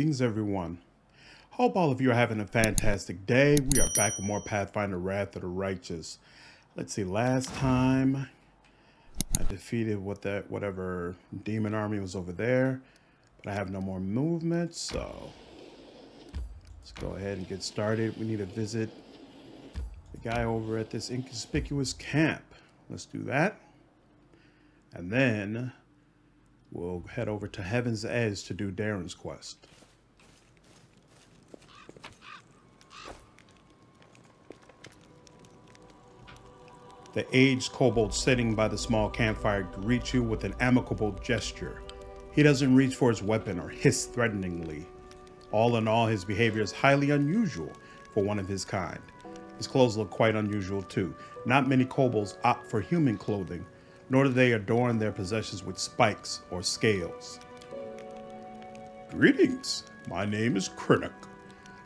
Greetings, everyone. Hope all of you are having a fantastic day. We are back with more Pathfinder Wrath of the Righteous. Let's see, last time I defeated what that whatever demon army was over there, but I have no more movement, so let's go ahead and get started. We need to visit the guy over at this inconspicuous camp. Let's do that. And then we'll head over to Heaven's Edge to do Daeran's quest. The aged kobold sitting by the small campfire greets you with an amicable gesture. He doesn't reach for his weapon or hiss threateningly. All in all, his behavior is highly unusual for one of his kind. His clothes look quite unusual too. Not many kobolds opt for human clothing, nor do they adorn their possessions with spikes or scales. Greetings. My name is Krennic.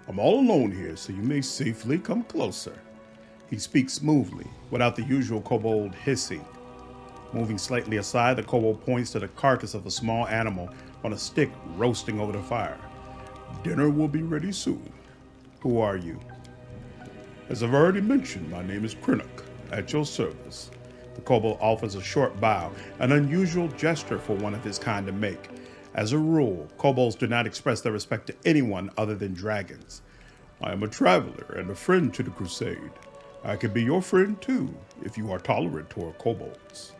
I'm all alone here, so you may safely come closer. He speaks smoothly, without the usual kobold hissing. Moving slightly aside, the kobold points to the carcass of a small animal on a stick roasting over the fire. Dinner will be ready soon. Who are you? As I've already mentioned, my name is Krennic, at your service. The kobold offers a short bow, an unusual gesture for one of his kind to make. As a rule, kobolds do not express their respect to anyone other than dragons. I am a traveler and a friend to the crusade. I can be your friend too, if you are tolerant toward kobolds.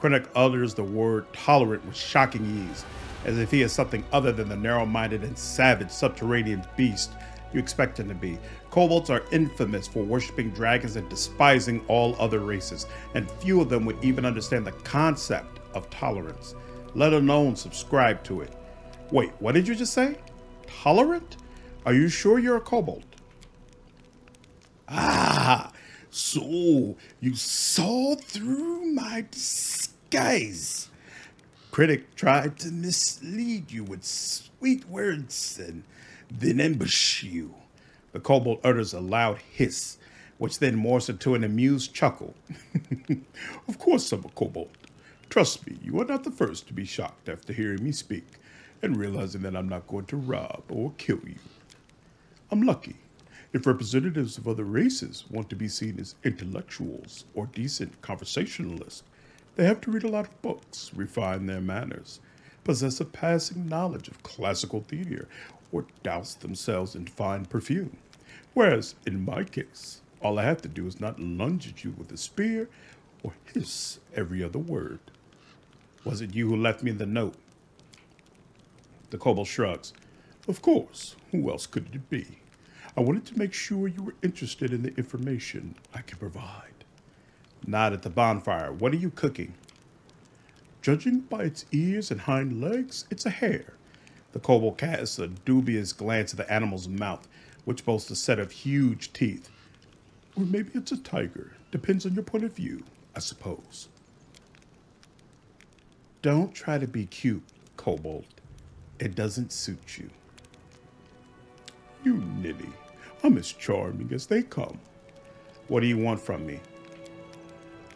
Krennic utters the word tolerant with shocking ease, as if he is something other than the narrow minded and savage subterranean beast you expect him to be. Kobolds are infamous for worshipping dragons and despising all other races, and few of them would even understand the concept of tolerance, let alone subscribe to it. Wait, what did you just say? Tolerant? Are you sure you're a kobold? Ah, so you saw through my disguise. Critic tried to mislead you with sweet words and then ambush you. The kobold utters a loud hiss, which then morphs into an amused chuckle. of course I'm a kobold. Trust me, you are not the first to be shocked after hearing me speak and realizing that I'm not going to rob or kill you. I'm lucky. If representatives of other races want to be seen as intellectuals or decent conversationalists, they have to read a lot of books, refine their manners, possess a passing knowledge of classical theater, or douse themselves in fine perfume. Whereas in my case, all I have to do is not lunge at you with a spear or hiss every other word. Was it you who left me the note? The kobold shrugs. Of course. Who else could it be? I wanted to make sure you were interested in the information I can provide. Not at the bonfire. What are you cooking? Judging by its ears and hind legs, it's a hare. The kobold casts a dubious glance at the animal's mouth, which boasts a set of huge teeth. Or maybe it's a tiger. Depends on your point of view, I suppose. Don't try to be cute, kobold. It doesn't suit you. You ninny. I'm as charming as they come. What do you want from me?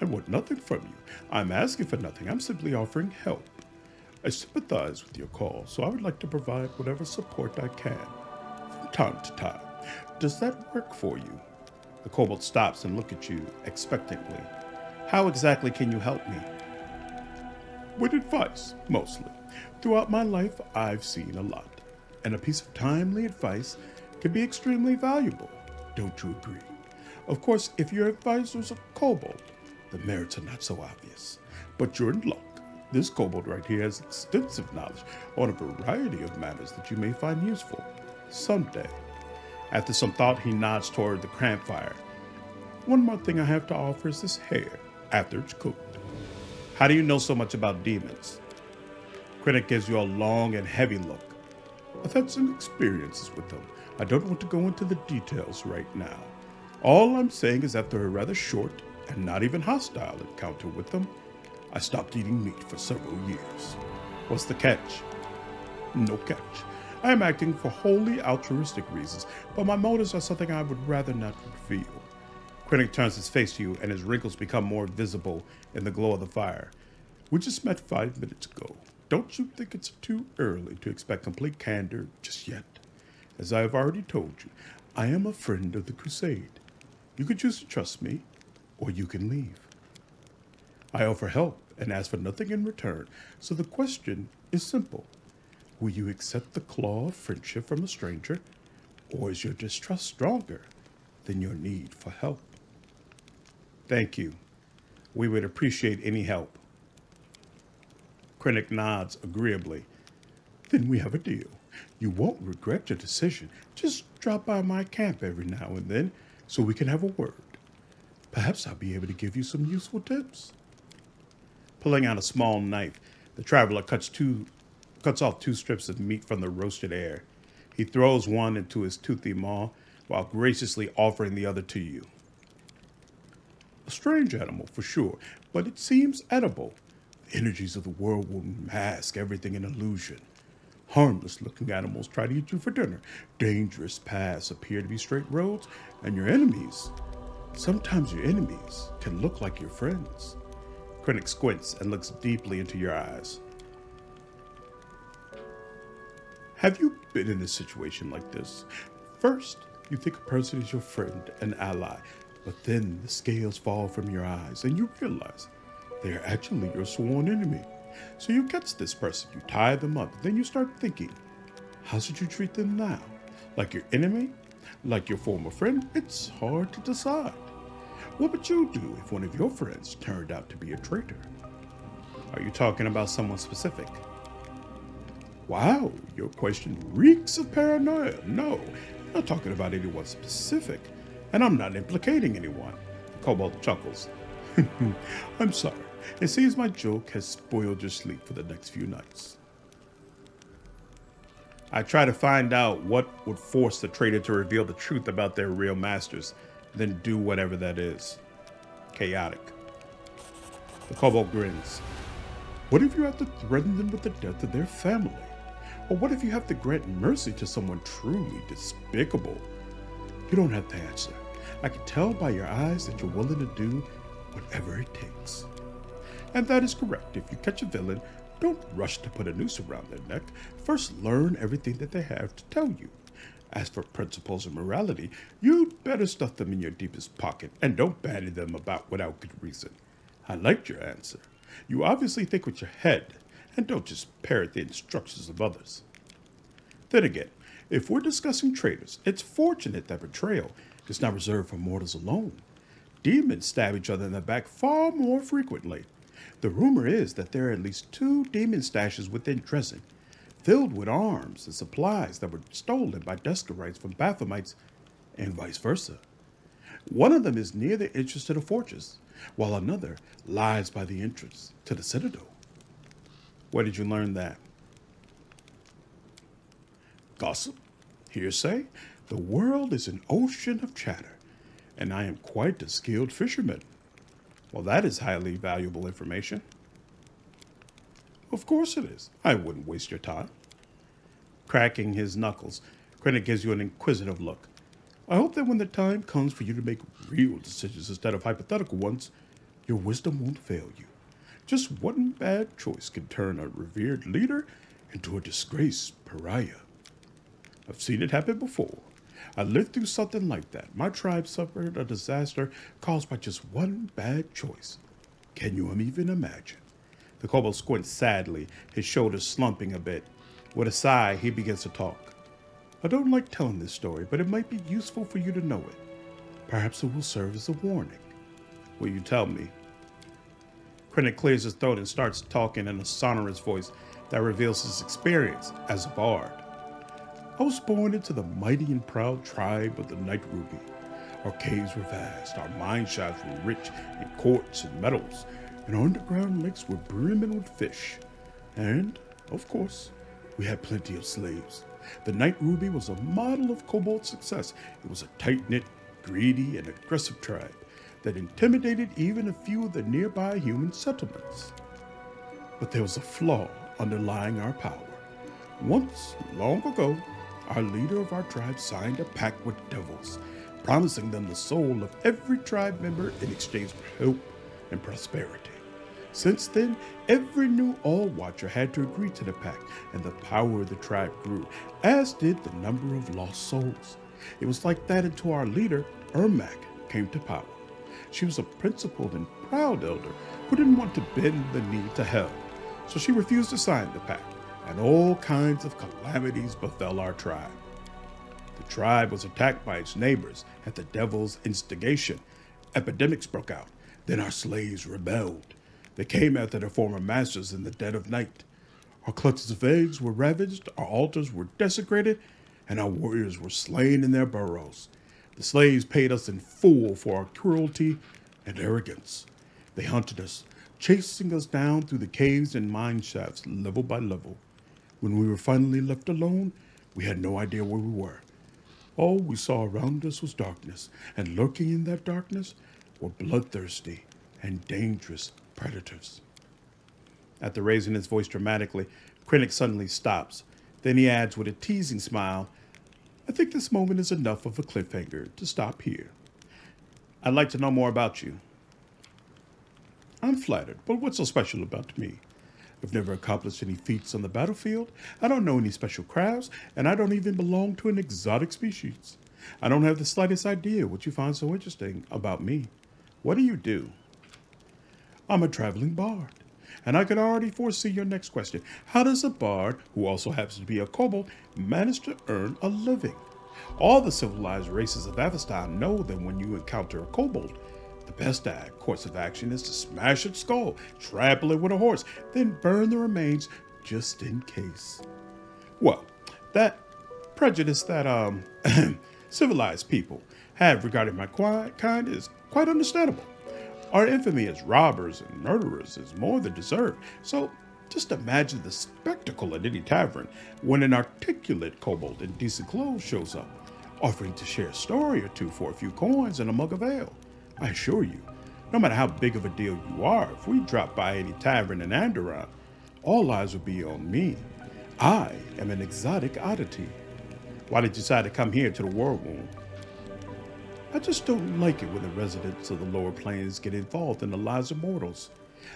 I want nothing from you. I'm asking for nothing. I'm simply offering help. I sympathize with your call, so I would like to provide whatever support I can from time to time. Does that work for you? The kobold stops and looks at you expectantly. How exactly can you help me? With advice, mostly. Throughout my life, I've seen a lot, and a piece of timely advice can be extremely valuable. Don't you agree? Of course, if your advisor's a kobold, the merits are not so obvious. But you're in luck. This kobold right here has extensive knowledge on a variety of matters that you may find useful someday. After some thought, he nods toward the campfire. One more thing I have to offer is this hare after it's cooked. How do you know so much about demons? Krennic gives you a long and heavy look. I've had some experiences with them. I don't want to go into the details right now. All I'm saying is after a rather short and not even hostile encounter with them, I stopped eating meat for several years. What's the catch? No catch. I am acting for wholly altruistic reasons, but my motives are something I would rather not reveal. Krennic turns his face to you, and his wrinkles become more visible in the glow of the fire. We just met five minutes ago. Don't you think it's too early to expect complete candor just yet? As I have already told you, I am a friend of the crusade. You can choose to trust me, or you can leave. I offer help and ask for nothing in return, so the question is simple. Will you accept the claw of friendship from a stranger, or is your distrust stronger than your need for help? Thank you. We would appreciate any help. Krennic nods agreeably. Then we have a deal. You won't regret your decision. Just drop by my camp every now and then so we can have a word. Perhaps I'll be able to give you some useful tips. Pulling out a small knife, the traveler cuts two cuts off two strips of meat from the roasted air. He throws one into his toothy maw while graciously offering the other to you. A strange animal, for sure, but it seems edible. The energies of the world will mask everything in illusion. Harmless looking animals try to eat you for dinner. Dangerous paths appear to be straight roads, and your enemies, sometimes your enemies, can look like your friends. Krennic squints and looks deeply into your eyes. Have you been in a situation like this? First, you think a person is your friend and ally, but then the scales fall from your eyes and you realize they are actually your sworn enemy. So you catch this person, you tie them up, then you start thinking, how should you treat them now? Like your enemy? Like your former friend? It's hard to decide. What would you do if one of your friends turned out to be a traitor? Are you talking about someone specific? Wow, your question reeks of paranoia. No, I'm not talking about anyone specific, and I'm not implicating anyone. Kobold chuckles. I'm sorry. It seems my joke has spoiled your sleep for the next few nights. I try to find out what would force the traitor to reveal the truth about their real masters, then do whatever that is. Chaotic. The kobold grins. What if you have to threaten them with the death of their family? Or what if you have to grant mercy to someone truly despicable? You don't have to answer. I can tell by your eyes that you're willing to do whatever it takes. And that is correct. If you catch a villain, don't rush to put a noose around their neck. First, learn everything that they have to tell you. As for principles and morality, you'd better stuff them in your deepest pocket and don't bandy them about without good reason. I liked your answer. You obviously think with your head and don't just parrot the instructions of others. Then again, if we're discussing traitors, it's fortunate that betrayal is not reserved for mortals alone. Demons stab each other in the back far more frequently. The rumor is that there are at least two demon stashes within Drezen, filled with arms and supplies that were stolen by Deskarites from Baphomets, and vice versa. One of them is near the entrance to the fortress, while another lies by the entrance to the citadel. Where did you learn that? Gossip, hearsay, the world is an ocean of chatter, and I am quite a skilled fisherman. Well, that is highly valuable information. Of course it is. I wouldn't waste your time. Cracking his knuckles, Krennic gives you an inquisitive look. I hope that when the time comes for you to make real decisions instead of hypothetical ones, your wisdom won't fail you. Just one bad choice can turn a revered leader into a disgraced pariah. I've seen it happen before. I lived through something like that. My tribe suffered a disaster caused by just one bad choice. Can you even imagine? The kobold squints sadly, his shoulders slumping a bit. With a sigh, he begins to talk. I don't like telling this story, but it might be useful for you to know it. Perhaps it will serve as a warning. Will you tell me? Krennic clears his throat and starts talking in a sonorous voice that reveals his experience as a bard. I was born into the mighty and proud tribe of the Night Ruby. Our caves were vast, our mine shafts were rich in quartz and metals, and our underground lakes were brimming with fish. And, of course, we had plenty of slaves. The Night Ruby was a model of kobold success. It was a tight knit, greedy, and aggressive tribe that intimidated even a few of the nearby human settlements. But there was a flaw underlying our power. Once, long ago, our leader of our tribe signed a pact with devils, promising them the soul of every tribe member in exchange for hope and prosperity. Since then, every new All Watcher had to agree to the pact, and the power of the tribe grew, as did the number of lost souls. It was like that until our leader, Ermac, came to power. She was a principled and proud elder who didn't want to bend the knee to hell, so she refused to sign the pact, and all kinds of calamities befell our tribe. The tribe was attacked by its neighbors at the devil's instigation. Epidemics broke out. Then our slaves rebelled. They came after their former masters in the dead of night. Our clutches of eggs were ravaged, our altars were desecrated, and our warriors were slain in their burrows. The slaves paid us in full for our cruelty and arrogance. They hunted us, chasing us down through the caves and mine shafts level by level. When we were finally left alone, we had no idea where we were. All we saw around us was darkness, and lurking in that darkness were bloodthirsty and dangerous predators. After raising his voice dramatically, Krennic suddenly stops. Then he adds with a teasing smile, I think this moment is enough of a cliffhanger to stop here. I'd like to know more about you. I'm flattered, but what's so special about me? I've never accomplished any feats on the battlefield. I don't know any special crafts, and I don't even belong to an exotic species. I don't have the slightest idea what you find so interesting about me. What do you do? I'm a traveling bard. And I can already foresee your next question. How does a bard, who also happens to be a kobold, manage to earn a living? All the civilized races of Avistan know that when you encounter a kobold, the best course of action is to smash its skull, trample it with a horse, then burn the remains just in case. Well, that prejudice that um, civilized people have regarding my kind is quite understandable. Our infamy as robbers and murderers is more than deserved. So just imagine the spectacle at any tavern when an articulate kobold in decent clothes shows up, offering to share a story or two for a few coins and a mug of ale. I assure you, no matter how big of a deal you are, if we drop by any tavern in Andoran, all eyes will be on me. I am an exotic oddity. Why did you decide to come here to the Worldwound? I just don't like it when the residents of the lower planes get involved in the lives of mortals.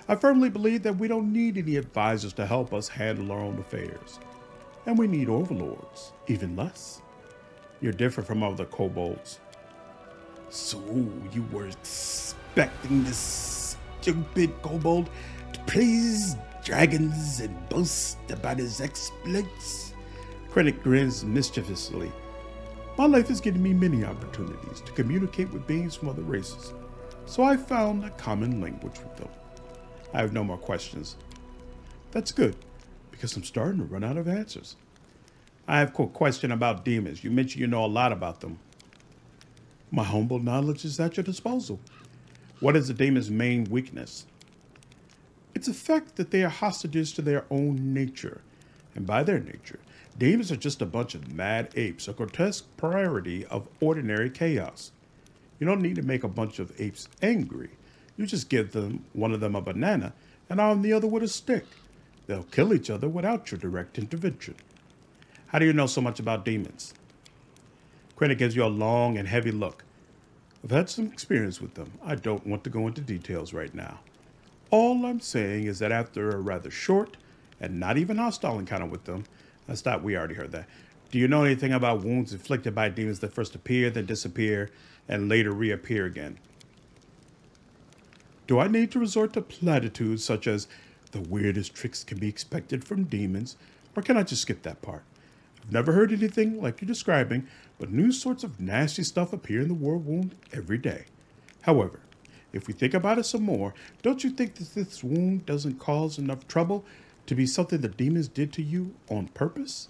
I firmly believe that we don't need any advisors to help us handle our own affairs. And we need overlords, even less. You're different from other kobolds. So you were expecting this stupid kobold to praise dragons and boast about his exploits? Krennic grins mischievously my life has given me many opportunities to communicate with beings from other races, so I found a common language with them. I have no more questions. That's good, because I'm starting to run out of answers. I have a question about demons. You mentioned you know a lot about them. My humble knowledge is at your disposal. What is the demon's main weakness? It's the fact that they are hostages to their own nature, and by their nature, Demons are just a bunch of mad apes, a grotesque parody of ordinary chaos. You don't need to make a bunch of apes angry. You just give them one of them a banana and arm the other with a stick. They'll kill each other without your direct intervention. How do you know so much about demons? Krennic gives you a long and heavy look. I've had some experience with them. I don't want to go into details right now. All I'm saying is that after a rather short and not even hostile encounter with them, that's not, we already heard that. Do you know anything about wounds inflicted by demons that first appear, then disappear, and later reappear again? Do I need to resort to platitudes such as the weirdest tricks can be expected from demons, or can I just skip that part? I've never heard anything like you're describing, but new sorts of nasty stuff appear in the Worldwound every day. However, if we think about it some more, don't you think that this wound doesn't cause enough trouble to be something the demons did to you on purpose?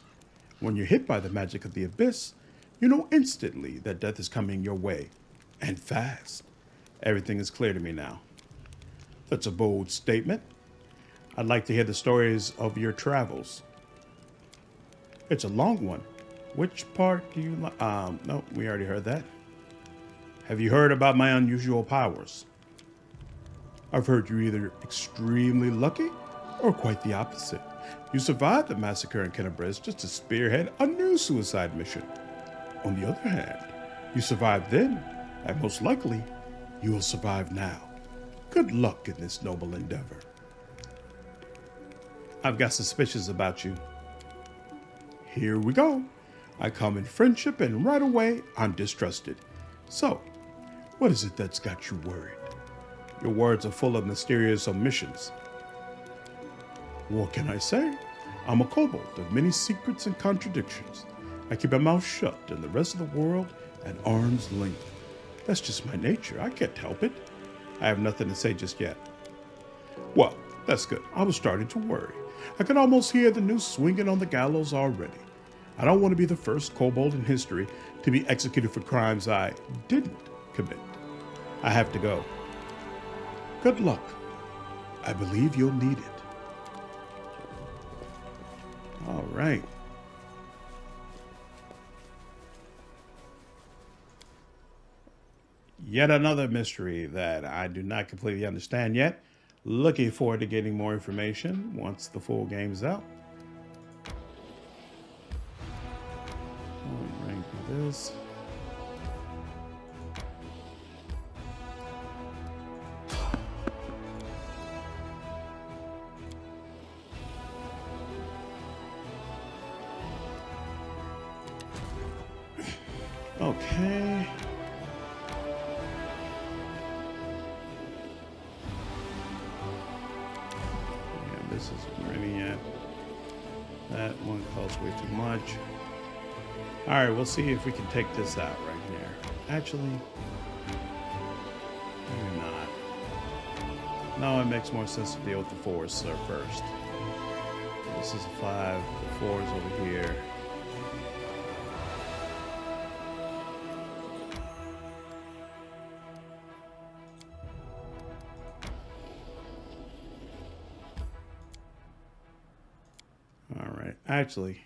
When you're hit by the magic of the abyss, you know instantly that death is coming your way, and fast. Everything is clear to me now. That's a bold statement. I'd like to hear the stories of your travels. It's a long one. Which part do you like? Um, no, we already heard that. Have you heard about my unusual powers? I've heard you're either extremely lucky or quite the opposite. You survived the massacre in Kenabres just to spearhead a new suicide mission. On the other hand, you survived then, and most likely, you will survive now. Good luck in this noble endeavor. I've got suspicions about you. Here we go. I come in friendship, and right away, I'm distrusted. So, what is it that's got you worried? Your words are full of mysterious omissions. What can I say? I'm a kobold of many secrets and contradictions. I keep my mouth shut and the rest of the world at arm's length. That's just my nature. I can't help it. I have nothing to say just yet. Well, that's good. I was starting to worry. I can almost hear the noose swinging on the gallows already. I don't want to be the first kobold in history to be executed for crimes I didn't commit. I have to go. Good luck. I believe you'll need it. All right. Yet another mystery that I do not completely understand yet. Looking forward to getting more information once the full game's out. This. We'll see if we can take this out right here. Actually, maybe not. No, it makes more sense to deal with the fours first. This is a five, the four is over here. All right. Actually,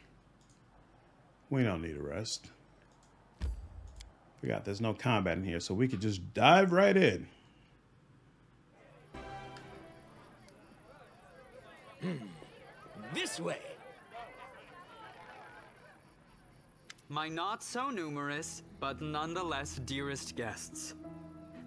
we don't need a rest. We got there's no combat in here, so we could just dive right in. Hmm. This way. My not so numerous, but nonetheless dearest guests.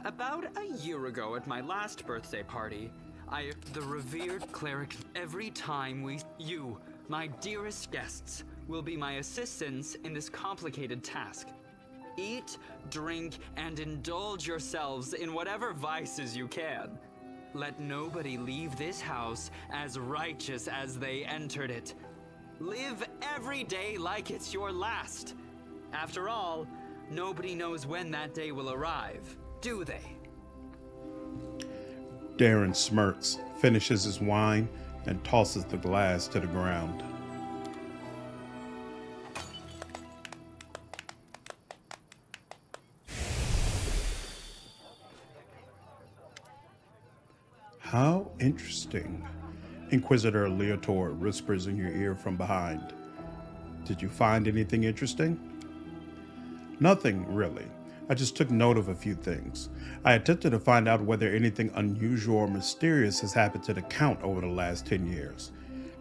About a year ago at my last birthday party, I, the revered cleric, every time we, you, my dearest guests, will be my assistants in this complicated task. Eat, drink, and indulge yourselves in whatever vices you can. Let nobody leave this house as righteous as they entered it. Live every day like it's your last. After all, nobody knows when that day will arrive, do they? Daeran smirks, finishes his wine, and tosses the glass to the ground. How interesting. Inquisitor Leotor whispers in your ear from behind. Did you find anything interesting? Nothing, really. I just took note of a few things. I attempted to find out whether anything unusual or mysterious has happened to the Count over the last 10 years.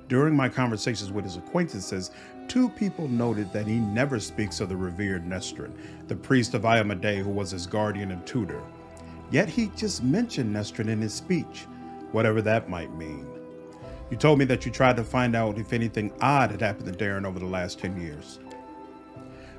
During my conversations with his acquaintances, two people noted that he never speaks of the revered Nestrin, the priest of Iomedae who was his guardian and tutor. Yet he just mentioned Nestrin in his speech, whatever that might mean. You told me that you tried to find out if anything odd had happened to Daeran over the last 10 years.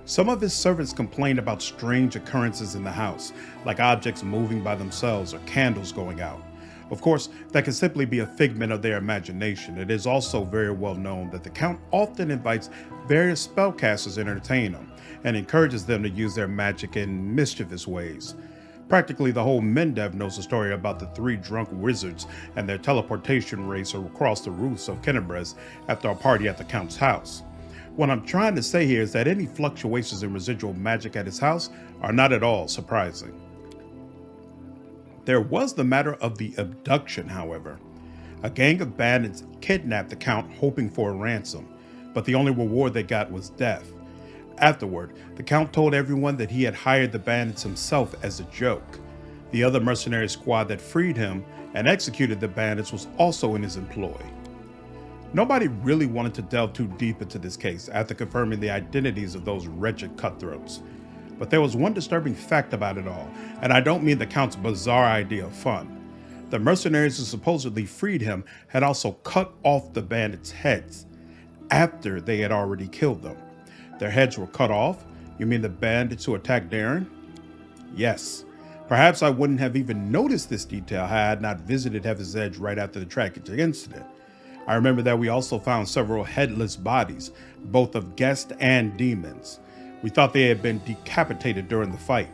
Some of his servants complained about strange occurrences in the house, like objects moving by themselves or candles going out. Of course, that can simply be a figment of their imagination. It is also very well known that the Count often invites various spellcasters to entertain him and encourages them to use their magic in mischievous ways. Practically the whole Mendev knows the story about the three drunk wizards and their teleportation race across the roofs of Kenabres after a party at the Count's house. What I'm trying to say here is that any fluctuations in residual magic at his house are not at all surprising. There was the matter of the abduction, however. A gang of bandits kidnapped the Count hoping for a ransom, but the only reward they got was death. Afterward, the Count told everyone that he had hired the bandits himself as a joke. The other mercenary squad that freed him and executed the bandits was also in his employ. Nobody really wanted to delve too deep into this case after confirming the identities of those wretched cutthroats. But there was one disturbing fact about it all, and I don't mean the Count's bizarre idea of fun. The mercenaries who supposedly freed him had also cut off the bandits' heads after they had already killed them. Their heads were cut off? You mean the bandits who attacked Daeran? Yes. Perhaps I wouldn't have even noticed this detail had I not visited Heaven's Edge right after the tragic incident. I remember that we also found several headless bodies, both of guests and demons. We thought they had been decapitated during the fight.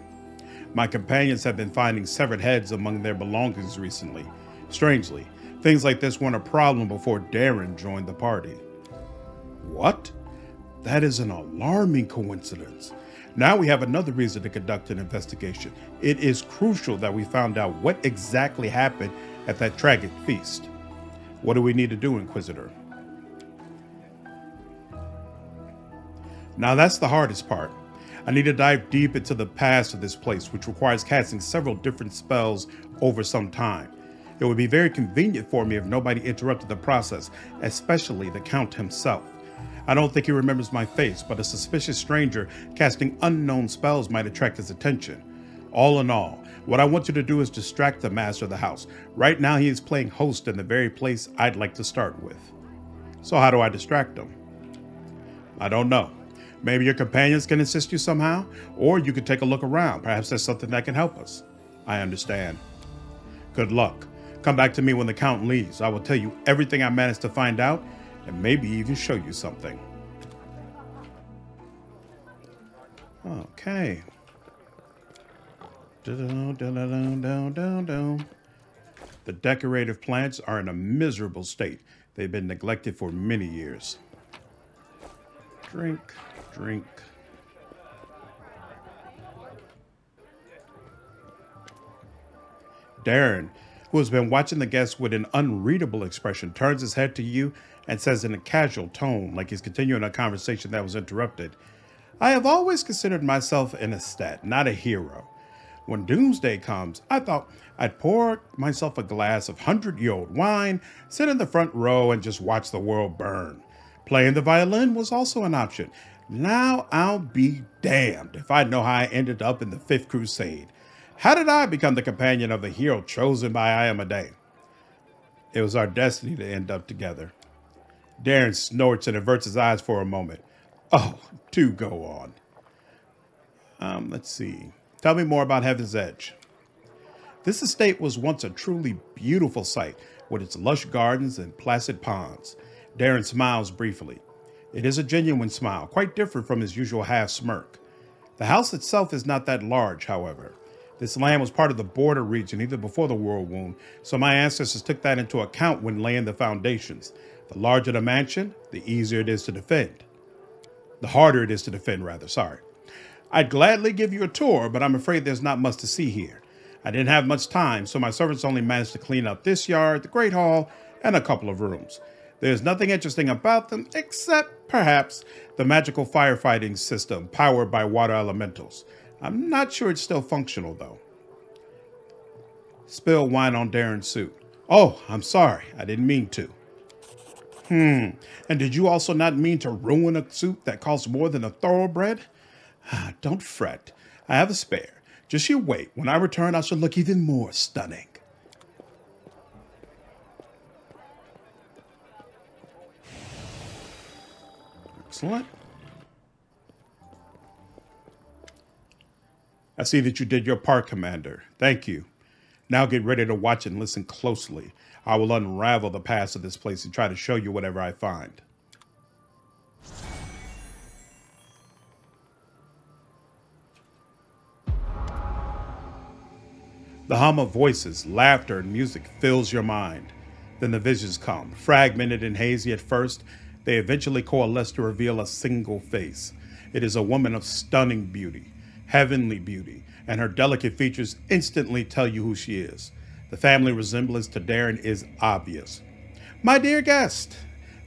My companions have been finding severed heads among their belongings recently. Strangely, things like this weren't a problem before Daeran joined the party. What? That is an alarming coincidence. Now we have another reason to conduct an investigation. It is crucial that we found out what exactly happened at that tragic feast. What do we need to do, Inquisitor? Now that's the hardest part. I need to dive deep into the past of this place, which requires casting several different spells over some time. It would be very convenient for me if nobody interrupted the process, especially the Count himself. I don't think he remembers my face, but a suspicious stranger casting unknown spells might attract his attention. All in all, what I want you to do is distract the master of the house. Right now, he is playing host in the very place I'd like to start with. So, how do I distract him? I don't know. Maybe your companions can assist you somehow, or you could take a look around. Perhaps there's something that can help us. I understand. Good luck. Come back to me when the Count leaves. I will tell you everything I managed to find out and maybe even show you something. Okay. The decorative plants are in a miserable state. They've been neglected for many years. Drink drink. Daeran, who has been watching the guests with an unreadable expression, turns his head to you and says in a casual tone, like he's continuing a conversation that was interrupted, I have always considered myself an estate, not a hero. When doomsday comes, I thought I'd pour myself a glass of 100 year old wine, sit in the front row, and just watch the world burn. Playing the violin was also an option, now I'll be damned if I know how I ended up in the Fifth Crusade. How did I become the companion of the hero chosen by Iomedae? It was our destiny to end up together. Daeran snorts and averts his eyes for a moment. Oh, do go on. Um, let's see. Tell me more about Heaven's Edge. This estate was once a truly beautiful sight with its lush gardens and placid ponds. Daeran smiles briefly. It is a genuine smile, quite different from his usual half smirk. The house itself is not that large, however. This land was part of the border region even before the World Wound, so my ancestors took that into account when laying the foundations. The larger the mansion, the easier it is to defend. The harder it is to defend, rather, sorry. I'd gladly give you a tour, but I'm afraid there's not much to see here. I didn't have much time, so my servants only managed to clean up this yard, the Great Hall, and a couple of rooms. There's nothing interesting about them except, perhaps, the magical firefighting system powered by water elementals. I'm not sure it's still functional, though. Spill wine on Daeran's suit. Oh, I'm sorry. I didn't mean to. Hmm. And did you also not mean to ruin a suit that costs more than a thoroughbred? Ah, don't fret. I have a spare. Just you wait. When I return, I shall look even more stunning. Excellent. I see that you did your part, Commander. Thank you. Now get ready to watch and listen closely. I will unravel the past of this place and try to show you whatever I find. The hum of voices, laughter, and music fills your mind. Then the visions come, fragmented and hazy at first, they eventually coalesce to reveal a single face. It is a woman of stunning beauty, heavenly beauty, and her delicate features instantly tell you who she is. The family resemblance to Daeran is obvious. My dear guest,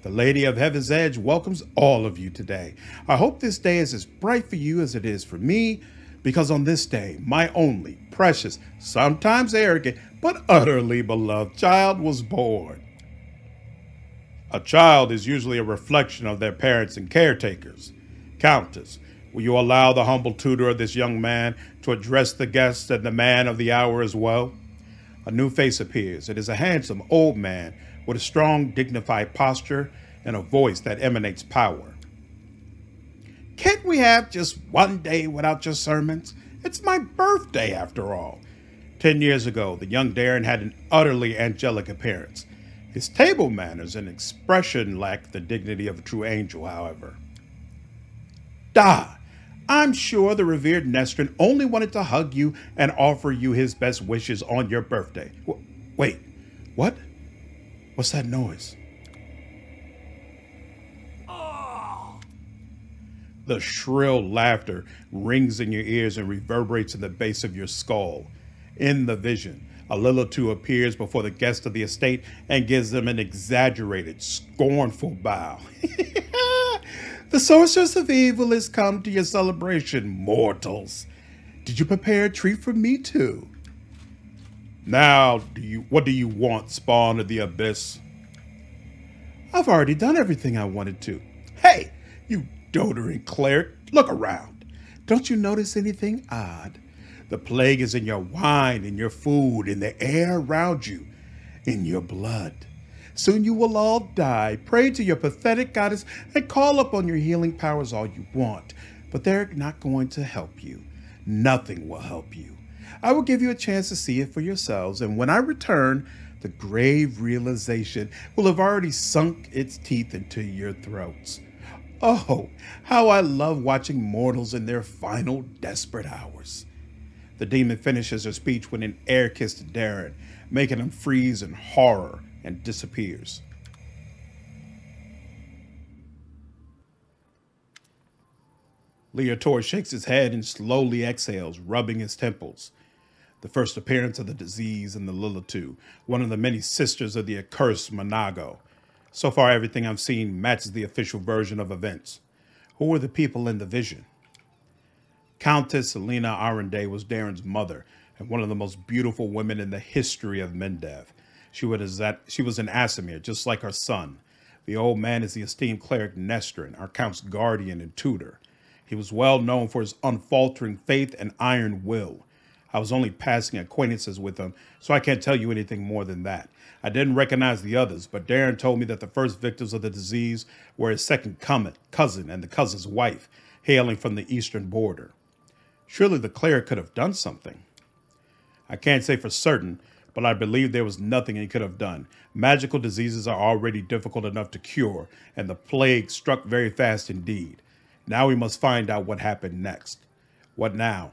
the Lady of Heaven's Edge welcomes all of you today. I hope this day is as bright for you as it is for me, because on this day, my only, precious, sometimes arrogant, but utterly beloved child was born. A child is usually a reflection of their parents and caretakers. Countess, will you allow the humble tutor of this young man to address the guests and the man of the hour as well? A new face appears. It is a handsome old man with a strong, dignified posture and a voice that emanates power. Can't we have just one day without your sermons? It's my birthday, after all. Ten years ago, the young Daeran had an utterly angelic appearance. His table manners and expression lacked the dignity of a true angel, however. Da! I'm sure the revered Nestrin only wanted to hug you and offer you his best wishes on your birthday. W- wait, what? What's that noise? The shrill laughter rings in your ears and reverberates in the base of your skull. In the vision, a Lilitu appears before the guest of the estate and gives them an exaggerated, scornful bow. the sorceress of evil has come to your celebration, mortals. Did you prepare a treat for me too? Now, do you what do you want, spawn of the abyss? I've already done everything I wanted to. Hey, you doddering cleric, look around. Don't you notice anything odd? The plague is in your wine, in your food, in the air around you, in your blood. Soon you will all die. Pray to your pathetic goddess and call upon your healing powers all you want, but they're not going to help you. Nothing will help you. I will give you a chance to see it for yourselves, and when I return, the grave realization will have already sunk its teeth into your throats. Oh, how I love watching mortals in their final desperate hours. The demon finishes her speech with an air kiss to Daeran, making him freeze in horror and disappears. Leotor shakes his head and slowly exhales, rubbing his temples. The first appearance of the disease in the Lilitu, one of the many sisters of the accursed Monago. So far, everything I've seen matches the official version of events. Who were the people in the vision? Countess Selena Arendae was Daeran's mother and one of the most beautiful women in the history of Mendev. She was, at, she was an Aasimar, just like her son. The old man is the esteemed cleric Nestrin, our count's guardian and tutor. He was well known for his unfaltering faith and iron will. I was only passing acquaintances with him, so I can't tell you anything more than that. I didn't recognize the others, but Daeran told me that the first victims of the disease were his second cousin and the cousin's wife, hailing from the eastern border. Surely the cleric could have done something. I can't say for certain, but I believe there was nothing he could have done. Magical diseases are already difficult enough to cure, and the plague struck very fast indeed. Now we must find out what happened next. What now?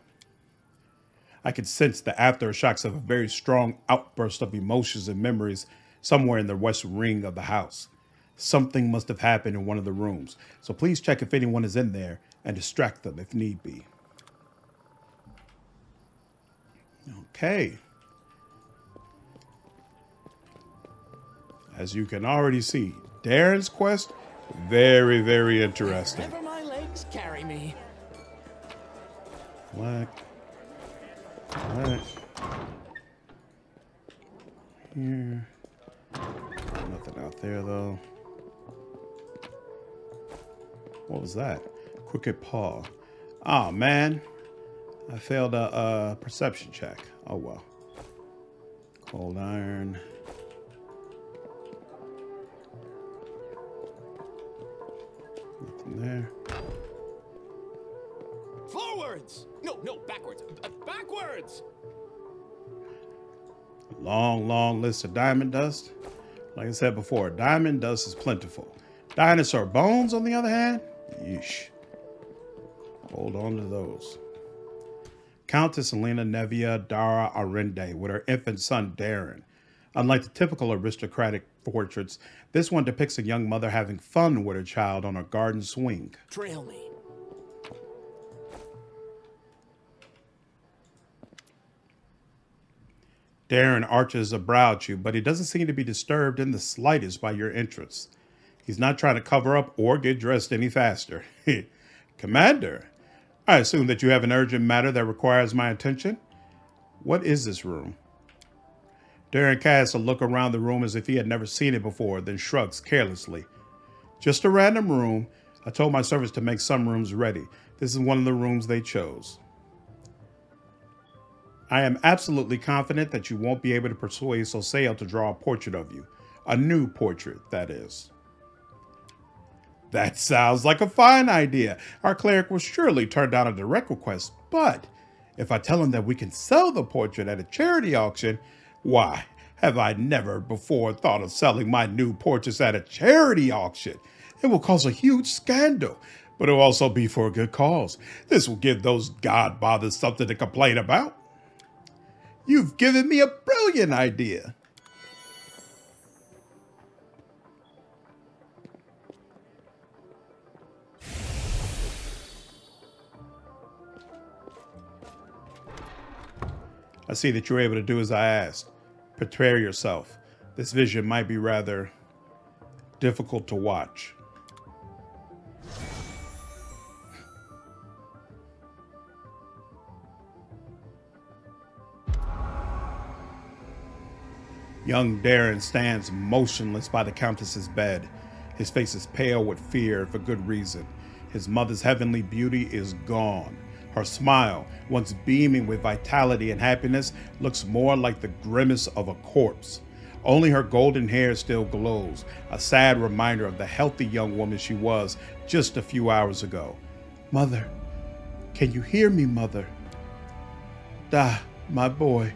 I could sense the aftershocks of a very strong outburst of emotions and memories somewhere in the west ring of the house. Something must have happened in one of the rooms, so please check if anyone is in there and distract them if need be. Okay. As you can already see, Daeran's quest, very, very interesting. Wherever my legs carry me. Black. Black. Here. Nothing out there though. What was that? Crooked paw. Oh man. I failed a, a perception check. Oh well. Cold iron. Nothing there. Forwards! No, no, backwards. Uh, backwards! Long, long list of diamond dust. Like I said before, diamond dust is plentiful. Dinosaur bones, on the other hand, yeesh. Hold on to those. Countess Elena Nevia Dara Arendae with her infant son Daeran. Unlike the typical aristocratic portraits, this one depicts a young mother having fun with her child on a garden swing. Trail me. Daeran arches a brow at you, but he doesn't seem to be disturbed in the slightest by your entrance. He's not trying to cover up or get dressed any faster. Commander, I assume that you have an urgent matter that requires my attention. What is this room? Daeran casts a look around the room as if he had never seen it before, then shrugs carelessly. Just a random room. I told my servants to make some rooms ready. This is one of the rooms they chose. I am absolutely confident that you won't be able to persuade Sosiel to draw a portrait of you. A new portrait, that is. That sounds like a fine idea. Our cleric will surely turn down a direct request, but if I tell him that we can sell the portrait at a charity auction, why, have I never before thought of selling my new portraits at a charity auction? It will cause a huge scandal, but it will also be for a good cause. This will give those God bothers something to complain about. You've given me a brilliant idea. I see that you're able to do as I asked. Prepare yourself. This vision might be rather difficult to watch. Young Daeran stands motionless by the Countess's bed. His face is pale with fear for good reason. His mother's heavenly beauty is gone. Her smile, once beaming with vitality and happiness, looks more like the grimace of a corpse. Only her golden hair still glows, a sad reminder of the healthy young woman she was just a few hours ago. Mother, can you hear me, Mother? Da, my boy,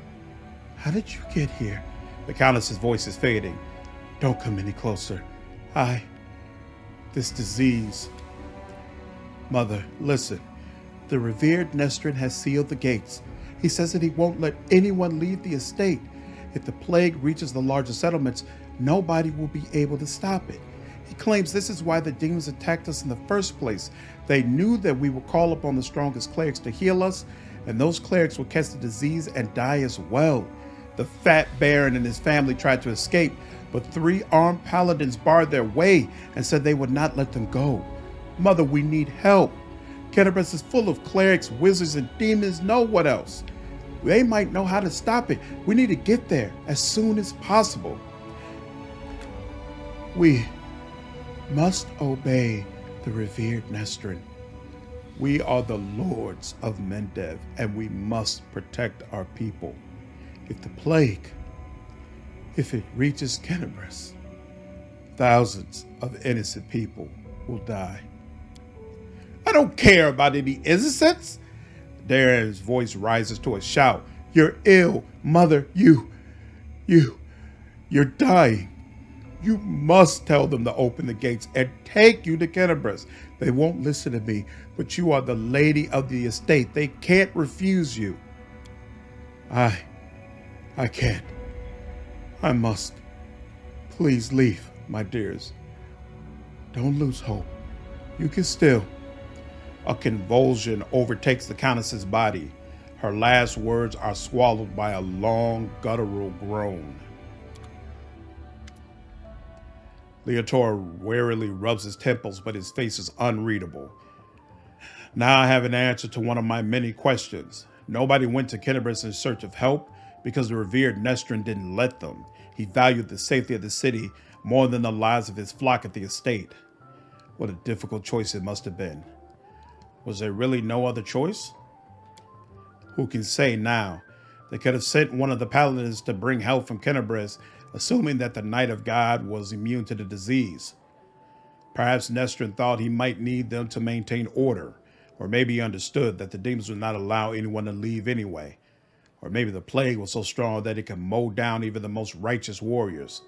how did you get here? The Countess's voice is fading. Don't come any closer. I. This disease. Mother, listen. The revered Nestrin has sealed the gates. He says that he won't let anyone leave the estate. If the plague reaches the larger settlements, nobody will be able to stop it. He claims this is why the demons attacked us in the first place. They knew that we would call upon the strongest clerics to heal us, and those clerics would catch the disease and die as well. The fat baron and his family tried to escape, but three armed paladins barred their way and said they would not let them go. Mother, we need help. Kenabres is full of clerics, wizards, and demons, no one else. They might know how to stop it. We need to get there as soon as possible. We must obey the revered Nestrin. We are the lords of Mendev, and we must protect our people. If the plague, if it reaches Kenabres, thousands of innocent people will die. I don't care about any innocents. Daeran's voice rises to a shout. You're ill, mother. You, you, you're dying. You must tell them to open the gates and take you to Kenabres. They won't listen to me, but you are the lady of the estate. They can't refuse you. I I can't. I must. Please leave, my dears. Don't lose hope. You can still. A convulsion overtakes the Countess's body. Her last words are swallowed by a long, guttural groan. Leotor wearily rubs his temples, but his face is unreadable. Now I have an answer to one of my many questions. Nobody went to Kenabres in search of help, because the revered Nestrin didn't let them. He valued the safety of the city more than the lives of his flock at the estate. What a difficult choice it must have been. Was there really no other choice? Who can say now? They could have sent one of the paladins to bring help from Kenabres, assuming that the Knight of God was immune to the disease. Perhaps Nestrin thought he might need them to maintain order, or maybe he understood that the demons would not allow anyone to leave anyway, or maybe the plague was so strong that it could mow down even the most righteous warriors.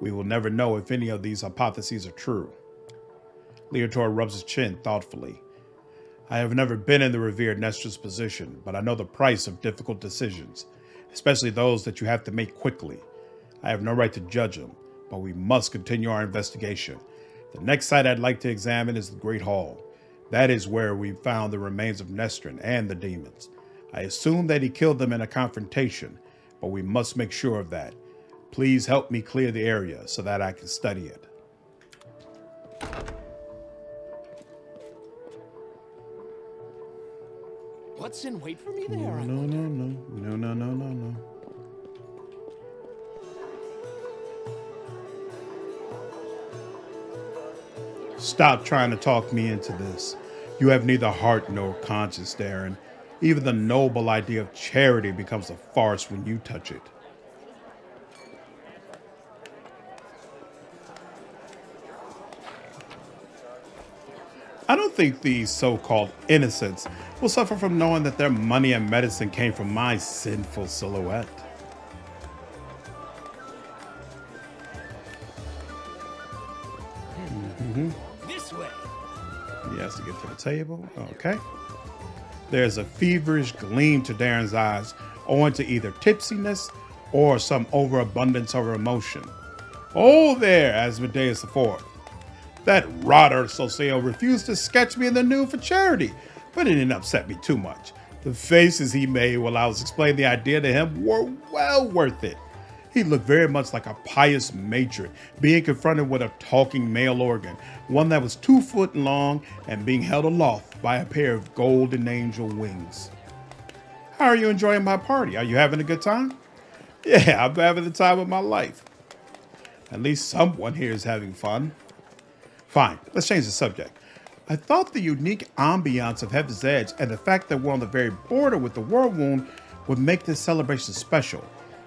We will never know if any of these hypotheses are true. Leotor rubs his chin thoughtfully. I have never been in the revered Nestrin's position, but I know the price of difficult decisions, especially those that you have to make quickly. I have no right to judge them, but we must continue our investigation. The next site I'd like to examine is the Great Hall. That is where we found the remains of Nestrin and the demons. I assume that he killed them in a confrontation, but we must make sure of that. Please help me clear the area so that I can study it. In wait for me there? No, no, no, no, no, no, no, no, no. Stop trying to talk me into this. You have neither heart nor conscience, Daeran. Even the noble idea of charity becomes a farce when you touch it. Think these so called innocents will suffer from knowing that their money and medicine came from my sinful silhouette. Hmm. This way. He has to get to the table. Okay. There's a feverish gleam to Daeran's eyes, owing to either tipsiness or some overabundance of emotion. Oh, there, Asmodeus the Fourth. That rotter Sosiel refused to sketch me in the nude for charity, but it didn't upset me too much. The faces he made while I was explaining the idea to him were well worth it. He looked very much like a pious matron being confronted with a talking male organ, one that was two foot long and being held aloft by a pair of golden angel wings. How are you enjoying my party? Are you having a good time? Yeah, I'm having the time of my life. At least someone here is having fun. Fine, let's change the subject. I thought the unique ambiance of Heaven's Edge and the fact that we're on the very border with the Worldwound would make this celebration special.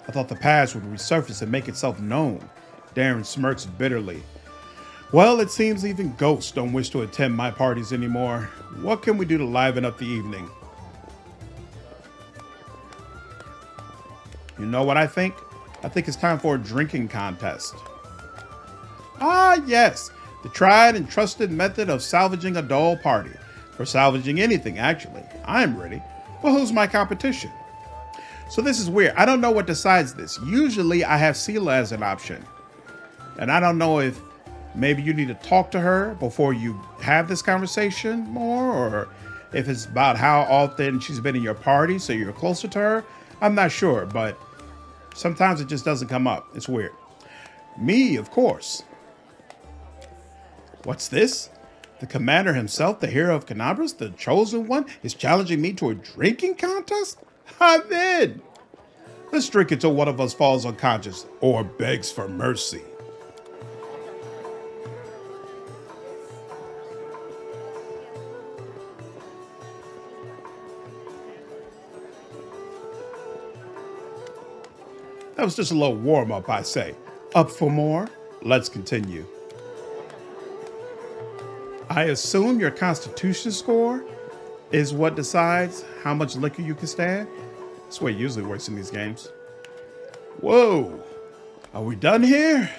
I thought the past would resurface and make itself known. Daeran smirks bitterly. Well, it seems even ghosts don't wish to attend my parties anymore. What can we do to liven up the evening? You know what I think? I think it's time for a drinking contest. Ah, yes, the tried and trusted method of salvaging a dull party. For salvaging anything, actually. I'm ready. But who's my competition? So this is weird. I don't know what decides this. Usually I have Seelah as an option. And I don't know if maybe you need to talk to her before you have this conversation more, or if it's about how often she's been in your party so you're closer to her. I'm not sure, but sometimes it just doesn't come up. It's weird. Me, of course. What's this? The commander himself, the hero of Kenabres, the chosen one, is challenging me to a drinking contest? I'm in. Let's drink until one of us falls unconscious or begs for mercy. That was just a little warm up, I say. Up for more? Let's continue. I assume your constitution score is what decides how much liquor you can stand. That's the way it usually works in these games. Whoa, are we done here?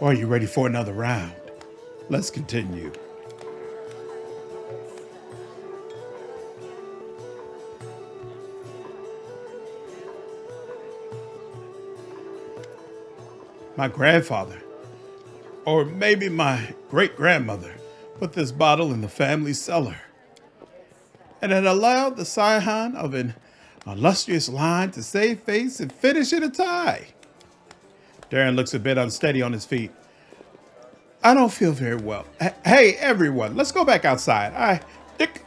Or are you ready for another round? Let's continue. My grandfather, or maybe my great grandmother, put this bottle in the family cellar and had allowed the scion of an illustrious line to save face and finish in a tie. Darren looks a bit unsteady on his feet. I don't feel very well. H- hey, everyone, let's go back outside. I Dick,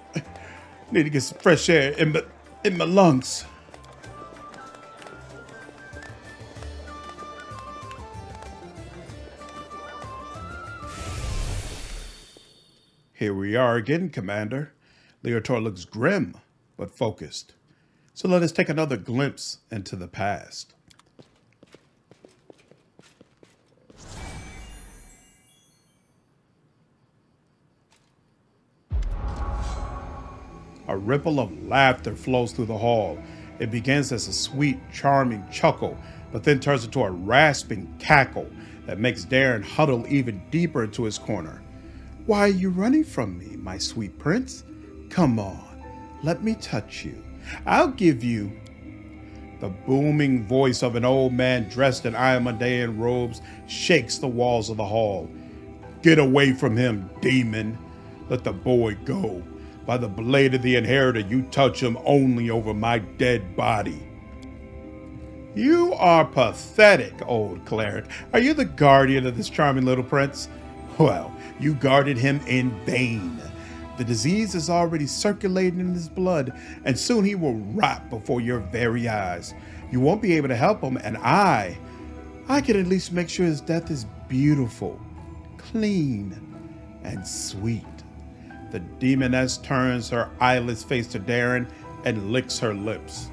need to get some fresh air in my, in my lungs. Here we are again, Commander. Leotor looks grim, but focused. So let us take another glimpse into the past. A ripple of laughter flows through the hall. It begins as a sweet, charming chuckle, but then turns into a rasping cackle that makes Daeran huddle even deeper into his corner. Why are you running from me, my sweet prince? Come on, let me touch you. I'll give you. The booming voice of an old man dressed in Iomedean robes shakes the walls of the hall. Get away from him, demon. Let the boy go. By the blade of the inheritor, you touch him only over my dead body. You are pathetic, old cleric. Are you the guardian of this charming little prince? Well, you guarded him in vain. The disease is already circulating in his blood, and soon he will rot before your very eyes. You won't be able to help him, and I, I can at least make sure his death is beautiful, clean, and sweet. The demoness turns her eyeless face to Daeran and licks her lips.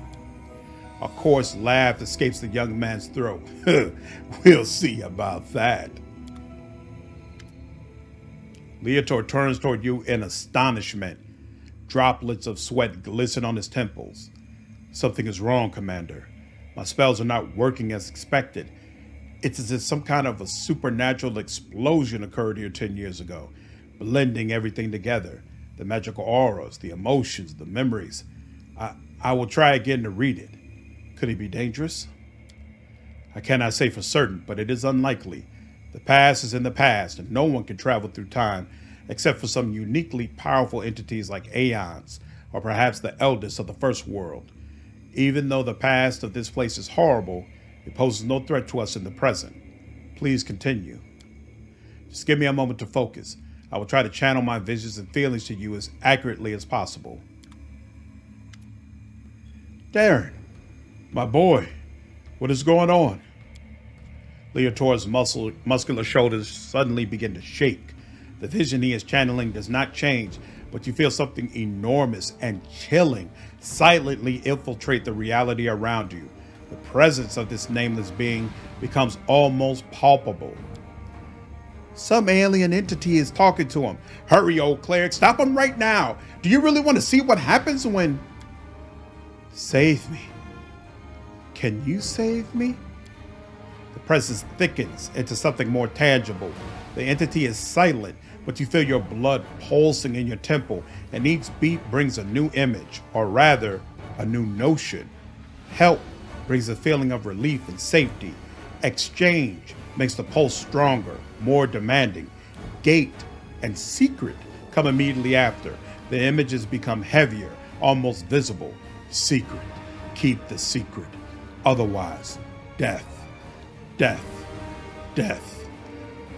A coarse laugh escapes the young man's throat. we'll see about that. Leotor turns toward you in astonishment. Droplets of sweat glisten on his temples. Something is wrong, Commander. My spells are not working as expected. It's as if some kind of a supernatural explosion occurred here 10 years ago, blending everything together the magical auras, the emotions, the memories. I, I will try again to read it. Could it be dangerous? I cannot say for certain, but it is unlikely. The past is in the past, and no one can travel through time except for some uniquely powerful entities like Aeons, or perhaps the eldest of the First World. Even though the past of this place is horrible, it poses no threat to us in the present. Please continue. Just give me a moment to focus. I will try to channel my visions and feelings to you as accurately as possible. Daeran, my boy, what is going on? Leotor's muscle, muscular shoulders suddenly begin to shake. The vision he is channeling does not change, but you feel something enormous and chilling silently infiltrate the reality around you. The presence of this nameless being becomes almost palpable. Some alien entity is talking to him. Hurry, old cleric, stop him right now. Do you really want to see what happens when. Save me. Can you save me? The presence thickens into something more tangible. The entity is silent, but you feel your blood pulsing in your temple, and each beat brings a new image, or rather, a new notion. Help brings a feeling of relief and safety. Exchange makes the pulse stronger, more demanding. Gate and secret come immediately after. The images become heavier, almost visible. Secret. Keep the secret. Otherwise, death, death, death,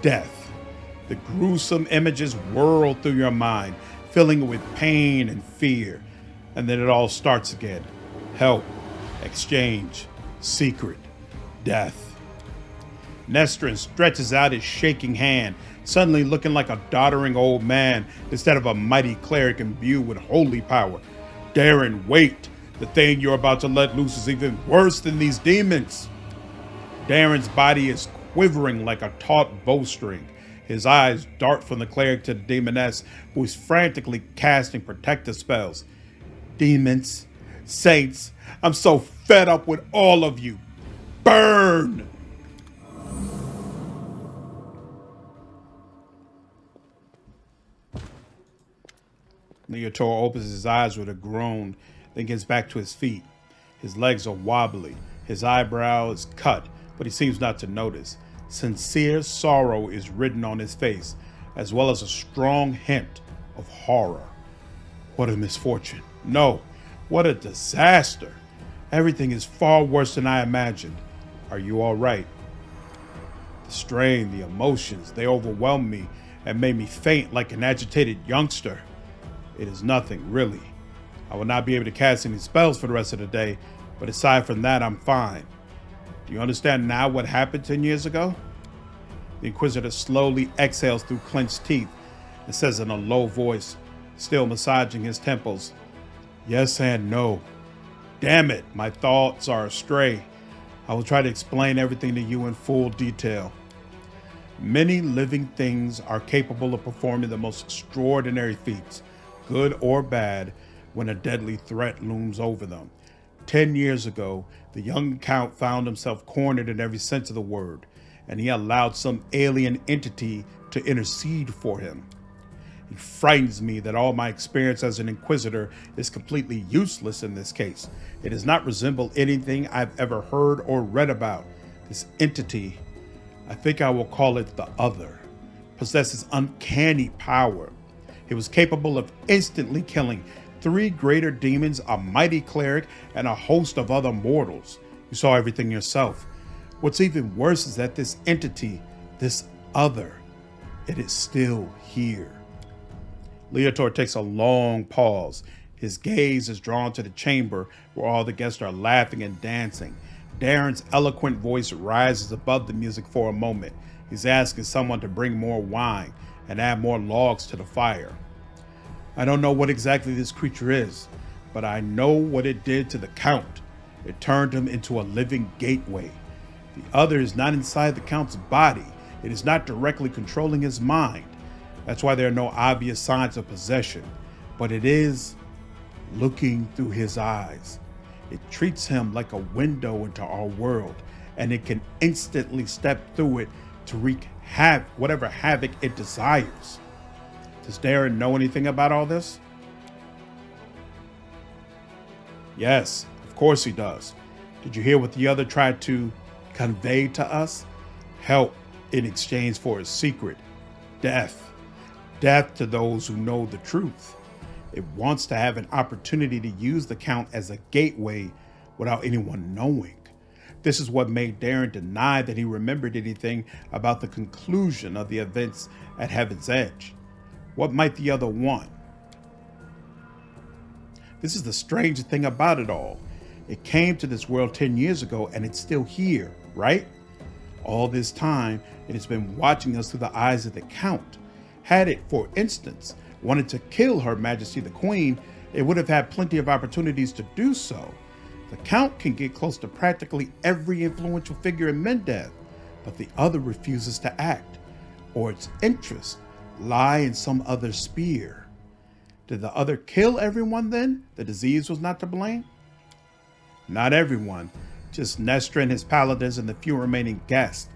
death. The gruesome images whirl through your mind, filling it with pain and fear. And then it all starts again. Help, exchange, secret, death. Nestrin stretches out his shaking hand, suddenly looking like a doddering old man instead of a mighty cleric imbued with holy power. Daeran, wait! The thing you're about to let loose is even worse than these demons. Daeran's body is quivering like a taut bowstring. His eyes dart from the cleric to the demoness, who is frantically casting protective spells. Demons, saints, I'm so fed up with all of you. Burn! Leotor opens his eyes with a groan, then gets back to his feet. His legs are wobbly, his eyebrow is cut, but he seems not to notice. Sincere sorrow is written on his face, as well as a strong hint of horror. What a misfortune. No, what a disaster. Everything is far worse than I imagined. Are you all right? The strain, the emotions, they overwhelmed me and made me faint like an agitated youngster. It is nothing, really. I will not be able to cast any spells for the rest of the day, but aside from that, I'm fine. Do you understand now what happened 10 years ago? The Inquisitor slowly exhales through clenched teeth and says in a low voice, still massaging his temples, Yes and no. Damn it, my thoughts are astray. I will try to explain everything to you in full detail. Many living things are capable of performing the most extraordinary feats, good or bad, when a deadly threat looms over them. Ten years ago, the young Count found himself cornered in every sense of the word, and he allowed some alien entity to intercede for him. It frightens me that all my experience as an Inquisitor is completely useless in this case. It does not resemble anything I've ever heard or read about. This entity, I think I will call it the Other, possesses uncanny power. It was capable of instantly killing three greater demons, a mighty cleric, and a host of other mortals. You saw everything yourself. What's even worse is that this entity, this other, it is still here. Leotor takes a long pause. His gaze is drawn to the chamber where all the guests are laughing and dancing. Daeran's eloquent voice rises above the music for a moment. He's asking someone to bring more wine and add more logs to the fire. I don't know what exactly this creature is, but I know what it did to the Count. It turned him into a living gateway. The other is not inside the Count's body, it is not directly controlling his mind. That's why there are no obvious signs of possession, but it is looking through his eyes. It treats him like a window into our world, and it can instantly step through it to wreak havoc, whatever havoc it desires. Does Daeran know anything about all this? Yes, of course he does. Did you hear what the other tried to convey to us? Help in exchange for a secret. Death. Death to those who know the truth. It wants to have an opportunity to use the count as a gateway without anyone knowing. This is what made Daeran deny that he remembered anything about the conclusion of the events at Heaven's Edge. What might the other want? This is the strange thing about it all. It came to this world 10 years ago and it's still here, right? All this time, it has been watching us through the eyes of the Count. Had it, for instance, wanted to kill Her Majesty the Queen, it would have had plenty of opportunities to do so. The Count can get close to practically every influential figure in Mendev, but the other refuses to act, or its interests lie in some other sphere. Did the other kill everyone then? The disease was not to blame? Not everyone, just Nestor and his paladins and the few remaining guests.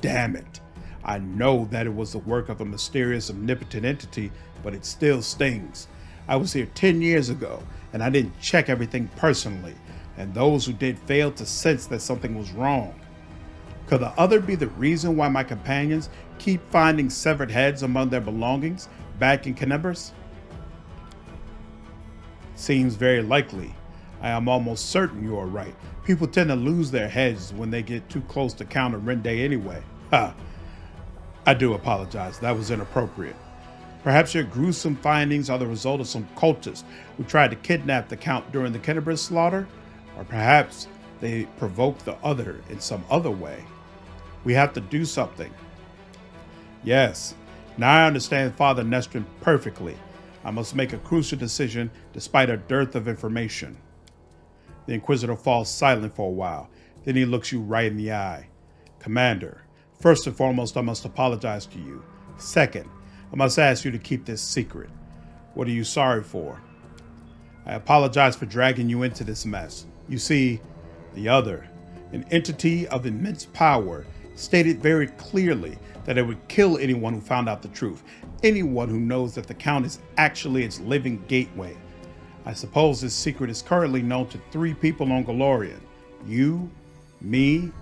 Damn it. I know that it was the work of a mysterious, omnipotent entity, but it still stings. I was here 10 years ago, and I didn't check everything personally, and those who did failed to sense that something was wrong. Could the other be the reason why my companions keep finding severed heads among their belongings back in Kenabres? Seems very likely. I am almost certain you are right. People tend to lose their heads when they get too close to Count Arendae anyway. Ha! I do apologize. That was inappropriate. Perhaps your gruesome findings are the result of some cultists who tried to kidnap the Count during the Kenabres slaughter, or perhaps they provoked the other in some other way. We have to do something. Yes, now I understand Father Nestrin perfectly. I must make a crucial decision despite a dearth of information. The Inquisitor falls silent for a while. Then he looks you right in the eye. Commander, first and foremost, I must apologize to you. Second, I must ask you to keep this secret. What are you sorry for? I apologize for dragging you into this mess. You see, the other, an entity of immense power, stated very clearly that it would kill anyone who found out the truth, anyone who knows that the Count is actually its living gateway. I suppose this secret is currently known to three people on Golarion you, me,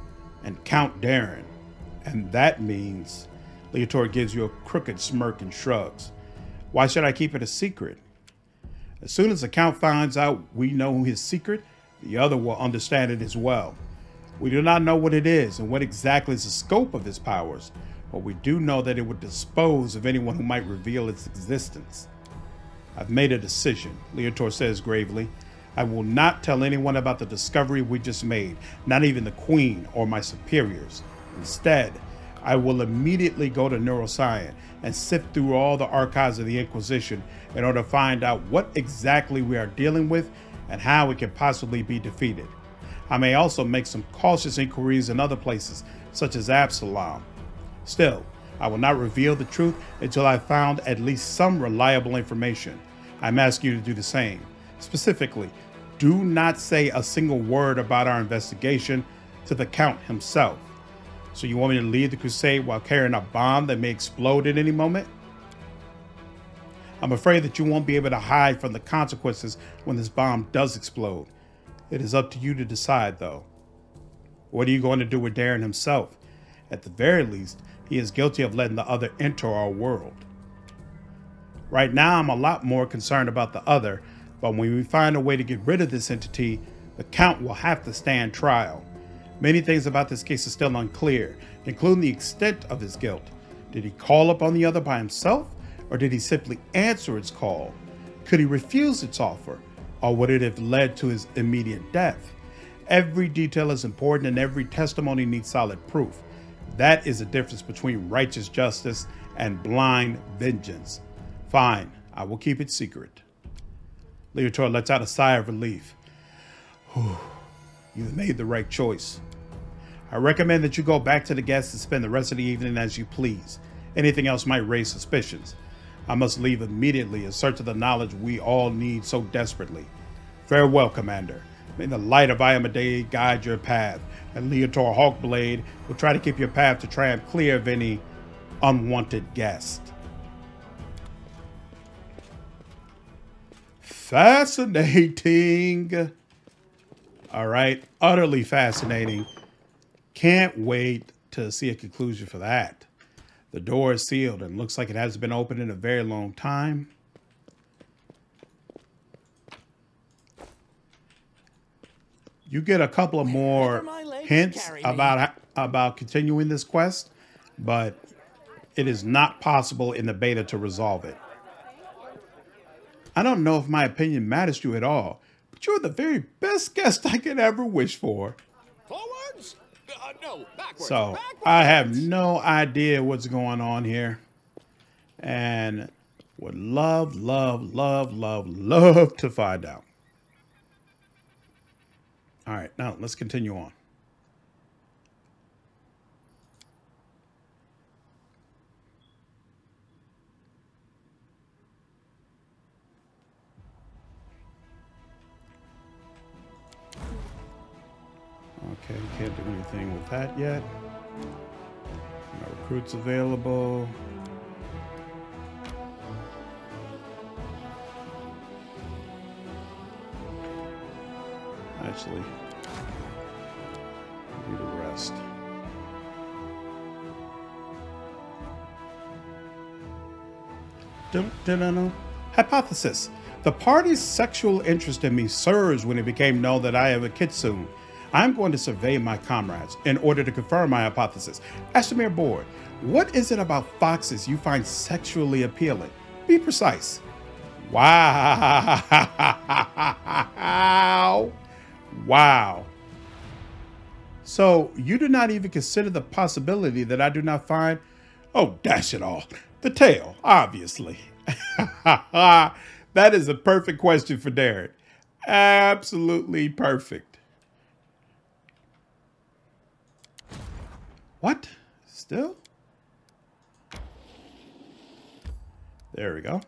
and Count Daeran. And that means. Leotor gives you a crooked smirk and shrugs. Why should I keep it a secret? As soon as the Count finds out we know his secret, the other will understand it as well. We do not know what it is and what exactly is the scope of his powers, but we do know that it would dispose of anyone who might reveal its existence. I've made a decision, Leotor says gravely. I will not tell anyone about the discovery we just made, not even the Queen or my superiors. Instead, I will immediately go to Nerosyan and sift through all the archives of the Inquisition in order to find out what exactly we are dealing with and how it can possibly be defeated. I may also make some cautious inquiries in other places, such as Absalom. Still, I will not reveal the truth until I've found at least some reliable information. I'm asking you to do the same. Specifically, do not say a single word about our investigation to the Count himself. So, you want me to lead the crusade while carrying a bomb that may explode at any moment? I'm afraid that you won't be able to hide from the consequences when this bomb does explode. It is up to you to decide, though. What are you going to do with Daeran himself? At the very least, he is guilty of letting the other enter our world. Right now, I'm a lot more concerned about the other, but when we find a way to get rid of this entity, the Count will have to stand trial. Many things about this case are still unclear, including the extent of his guilt. Did he call upon the other by himself, or did he simply answer its call? Could he refuse its offer, or would it have led to his immediate death? Every detail is important and every testimony needs solid proof. That is the difference between righteous justice and blind vengeance. Fine, I will keep it secret. Leotor lets out a sigh of relief. You've made the right choice. I recommend that you go back to the guests and spend the rest of the evening as you please. Anything else might raise suspicions. I must leave immediately in search of the knowledge we all need so desperately. Farewell, Commander. May the light of Iomedae guide your path, and Leotor Hawkblade will try to keep your path to Triumph clear of any unwanted guest. Fascinating. All right, utterly fascinating. Can't wait to see a conclusion for that. The door is sealed and looks like it hasn't been opened in a very long time. You get a couple of more hints about about continuing this quest, but it is not possible in the beta to resolve it. I don't know if my opinion matters to you at all, but you're the very best guest I could ever wish for. Forwards? Uh, no, backwards. So backwards. I have no idea what's going on here. And would love, love, love, love, love to find out. All right, now let's continue on. Okay, can't do anything with that yet. No recruits available. Actually, do the rest. Dun, dun, dun. Hypothesis. The party's sexual interest in me surged when it became known that I have a kitsune. I'm going to survey my comrades in order to confirm my hypothesis. Ashtamir Board, what is it about foxes you find sexually appealing? Be precise. Wow. Wow. So you do not even consider the possibility that I do not find. Oh, dash it all. The tail, obviously. that is a perfect question for Daeran. Absolutely perfect. What? Still? There we go.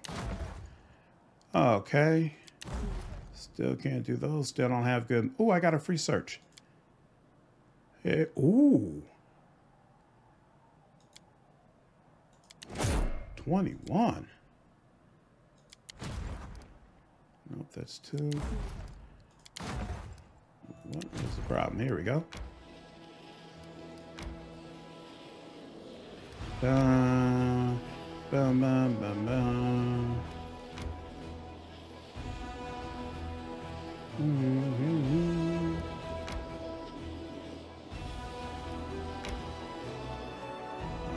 Okay. Still can't do those. Still don't have good. Oh, I got a free search. Hey, ooh. 21. Nope, that's two. What is the problem? Here we go. Bum, bum, bum,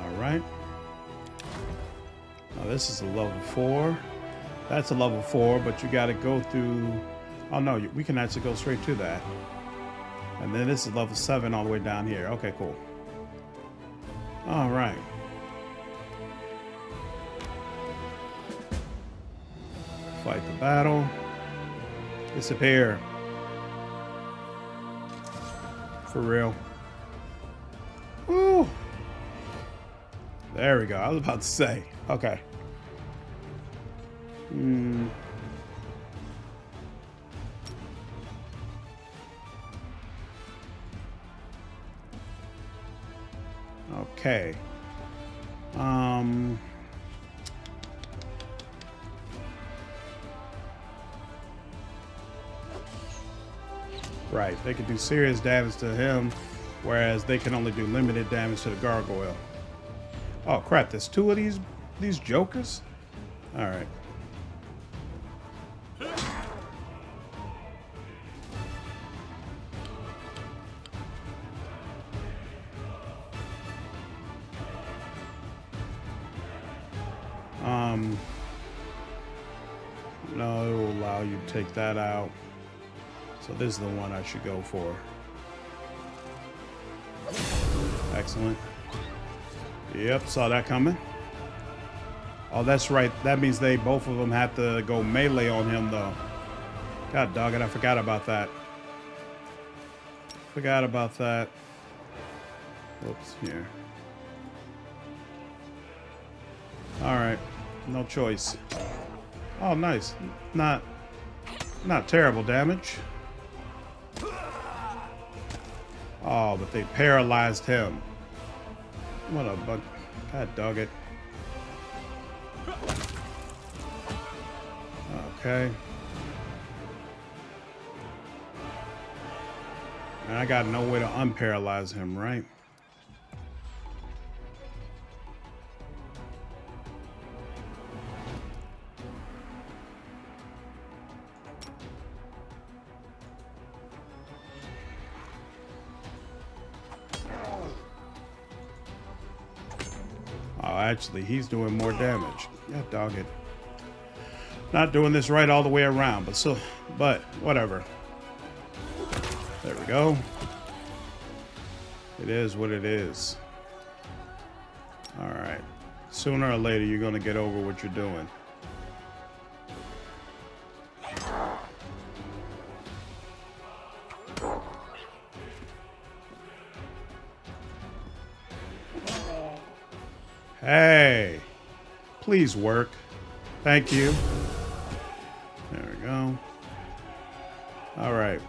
All right. This is a level four. That's a level four, but you got to go through. Oh no, we can actually go straight to that. And then this is level seven all the way down here. Okay, cool. All right. Fight the battle. Disappear. For real. There we go. I was about to say. Okay. Hmm. Okay. They can do serious damage to him, whereas they can only do limited damage to the gargoyle. Oh crap! There's two of these these jokers. All right. Um. No, it will allow you to take that out. So this is the one I should go for. Excellent. Yep, saw that coming. Oh, that's right. That means they both of them have to go melee on him though. God dog it, I forgot about that. Forgot about that. Whoops, here. Alright. No choice. Oh, nice. Not... Not terrible damage. Oh, but they paralyzed him. What a bug. God dog it. Okay. And I got no way to unparalyze him, right? Actually, he's doing more damage. Yeah, dog it. Not doing this right all the way around, but so, but whatever. There we go. It is what it is. All right. Sooner or later, you're going to get over what you're doing. Please work. Thank you. There we go. All right.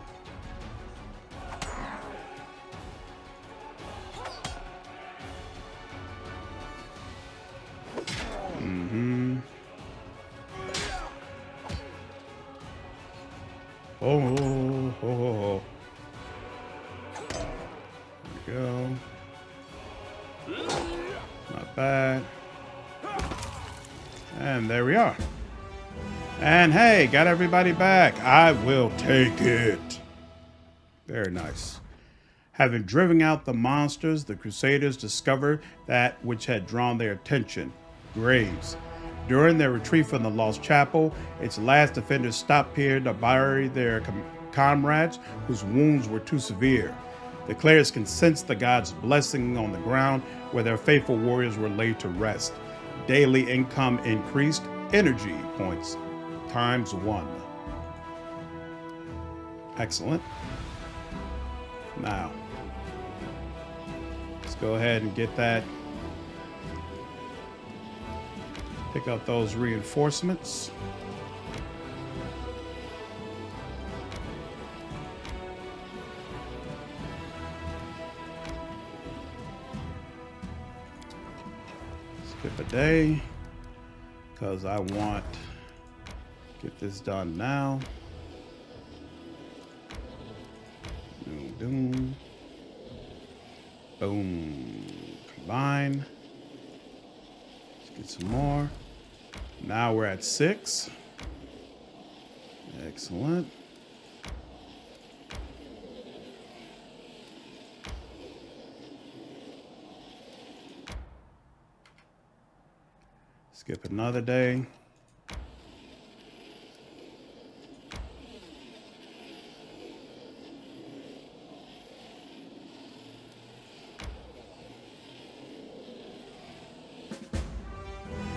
Got everybody back. I will take it. Very nice. Having driven out the monsters, the Crusaders discovered that which had drawn their attention graves. During their retreat from the Lost Chapel, its last defenders stopped here to bury their com- comrades whose wounds were too severe. The clerics can sense the god's blessing on the ground where their faithful warriors were laid to rest. Daily income increased, energy points times one. Excellent. Now, let's go ahead and get that. Pick up those reinforcements. Skip a day because I want get this done now. Boom, boom. Boom. Combine. Let's get some more. Now we're at six. Excellent. Skip another day.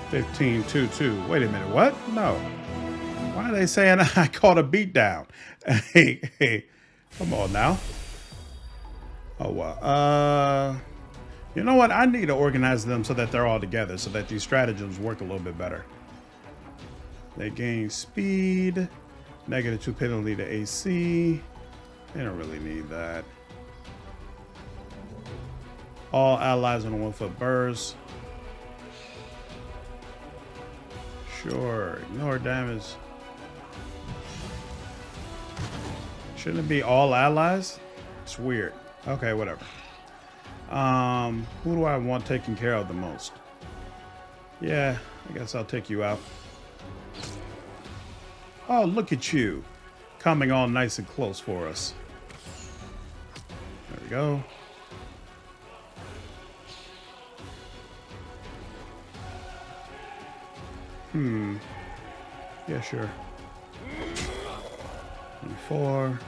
Fifteen two two. Wait a minute. What? No. Why are they saying I caught a beatdown? Hey, hey, come on now. Oh well. Uh, you know what? I need to organize them so that they're all together, so that these stratagems work a little bit better. They gain speed, negative two penalty to AC. They don't really need that. All allies on one foot burst. Sure, ignore damage. Shouldn't it be all allies? It's weird. Okay, whatever. Um, who do I want taken care of the most? Yeah, I guess I'll take you out. Oh, look at you. Coming all nice and close for us. There we go. Hmm. Yeah, sure. 24.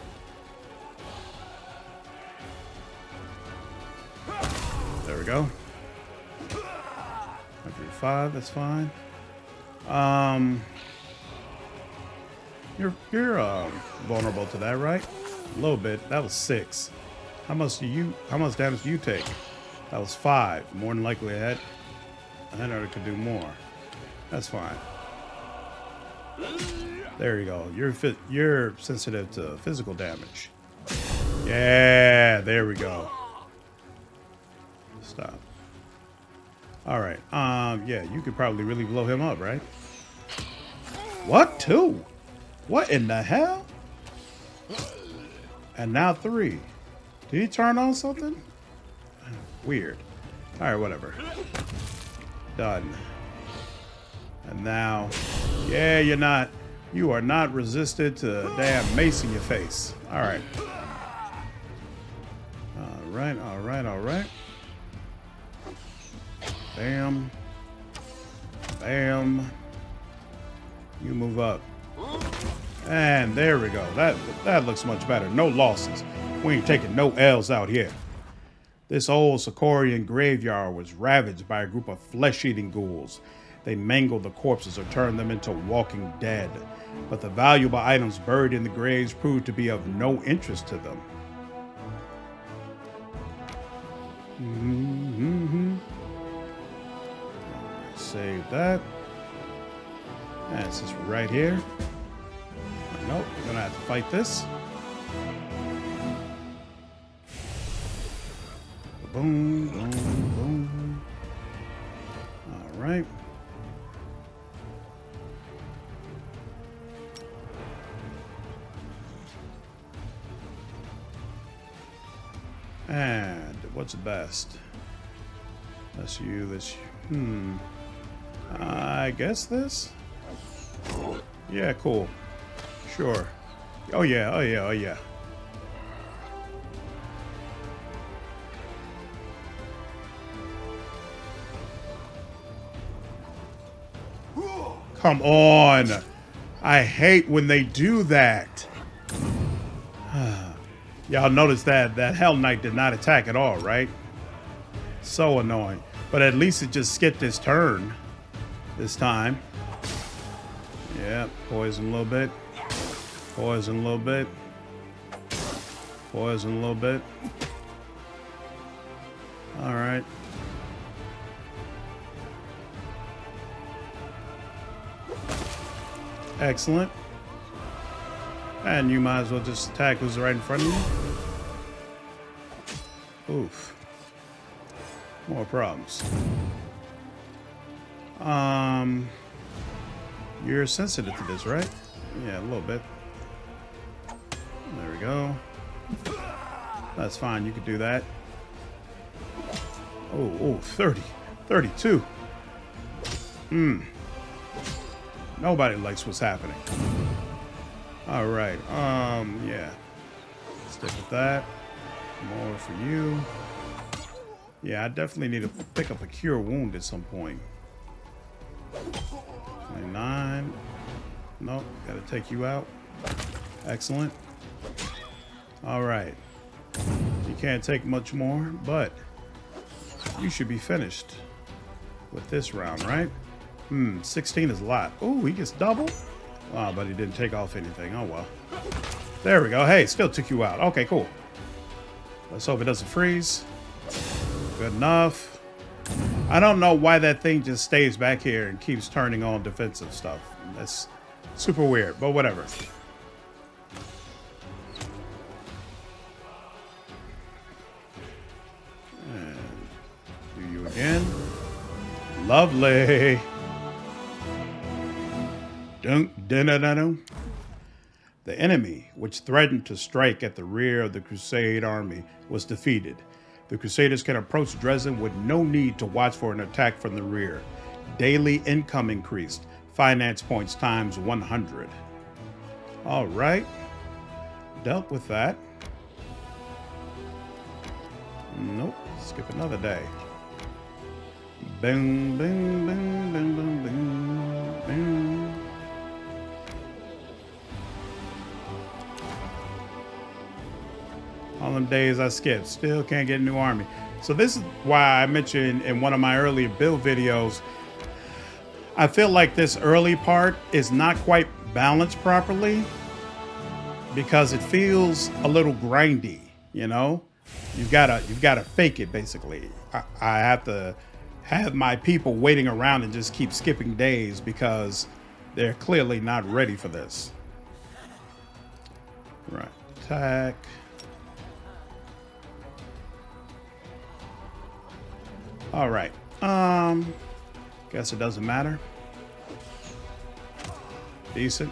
There we go. 105, that's fine. Um, You're you're uh, vulnerable to that, right? A little bit. That was six. How much do you? How much damage do you take? That was five. More than likely, I had. I know it could do more. That's fine. There you go. You're fit. You're sensitive to physical damage. Yeah, there we go. Stop. All right. Um. Yeah, you could probably really blow him up, right? What two? What in the hell? And now three. Did he turn on something? Weird. All right, whatever. Done. And now, yeah, you're not. You are not resisted to a damn mace in your face. All right. All right, all right, all right. Bam. Bam. You move up. And there we go. That that looks much better. No losses. We ain't taking no L's out here. This old Sarkorian graveyard was ravaged by a group of flesh-eating ghouls. They mangled the corpses or turned them into walking dead. But the valuable items buried in the graves proved to be of no interest to them. Mm-hmm. Save that. Since we're right here, nope, gonna have to fight this. Boom, boom, boom. All right. And what's best? That's you, that's you. Hmm. I guess this? Yeah, cool. Sure. Oh yeah, oh yeah, oh yeah. Come on. I hate when they do that. Y'all notice that that Hell Knight did not attack at all, right? So annoying. But at least it just skipped his turn this time. Yeah, poison a little bit. Poison a little bit. Poison a little bit. All right. Excellent. And you might as well just attack who's right in front of you. Oof. More problems. Um, you're sensitive to this, right? Yeah, a little bit. There we go. That's fine. You could do that. Oh, oh, 30. 32. Hmm. Nobody likes what's happening. All right. Um, yeah. Stick with that. More for you. Yeah, I definitely need to pick up a cure wound at some point. 29. Nope, gotta take you out. Excellent. All right. You can't take much more, but you should be finished with this round, right? Hmm, 16 is a lot. Oh, he gets double? Oh, but he didn't take off anything. Oh, well. There we go. Hey, still took you out. Okay, cool. Let's hope it doesn't freeze. Good enough. I don't know why that thing just stays back here and keeps turning on defensive stuff. That's super weird, but whatever. And do you again. Lovely. The enemy, which threatened to strike at the rear of the Crusade army, was defeated. The Crusaders can approach Drezen with no need to watch for an attack from the rear. Daily income increased, finance points times 100. All right, dealt with that. Nope, skip another day. Boom, boom, boom, boom, boom, boom. All them days I skipped, still can't get a new army. So this is why I mentioned in one of my earlier build videos, I feel like this early part is not quite balanced properly because it feels a little grindy, you know? You've gotta you've gotta fake it basically. I, I have to have my people waiting around and just keep skipping days because they're clearly not ready for this. Right. Attack. All right. Um, guess it doesn't matter. Decent.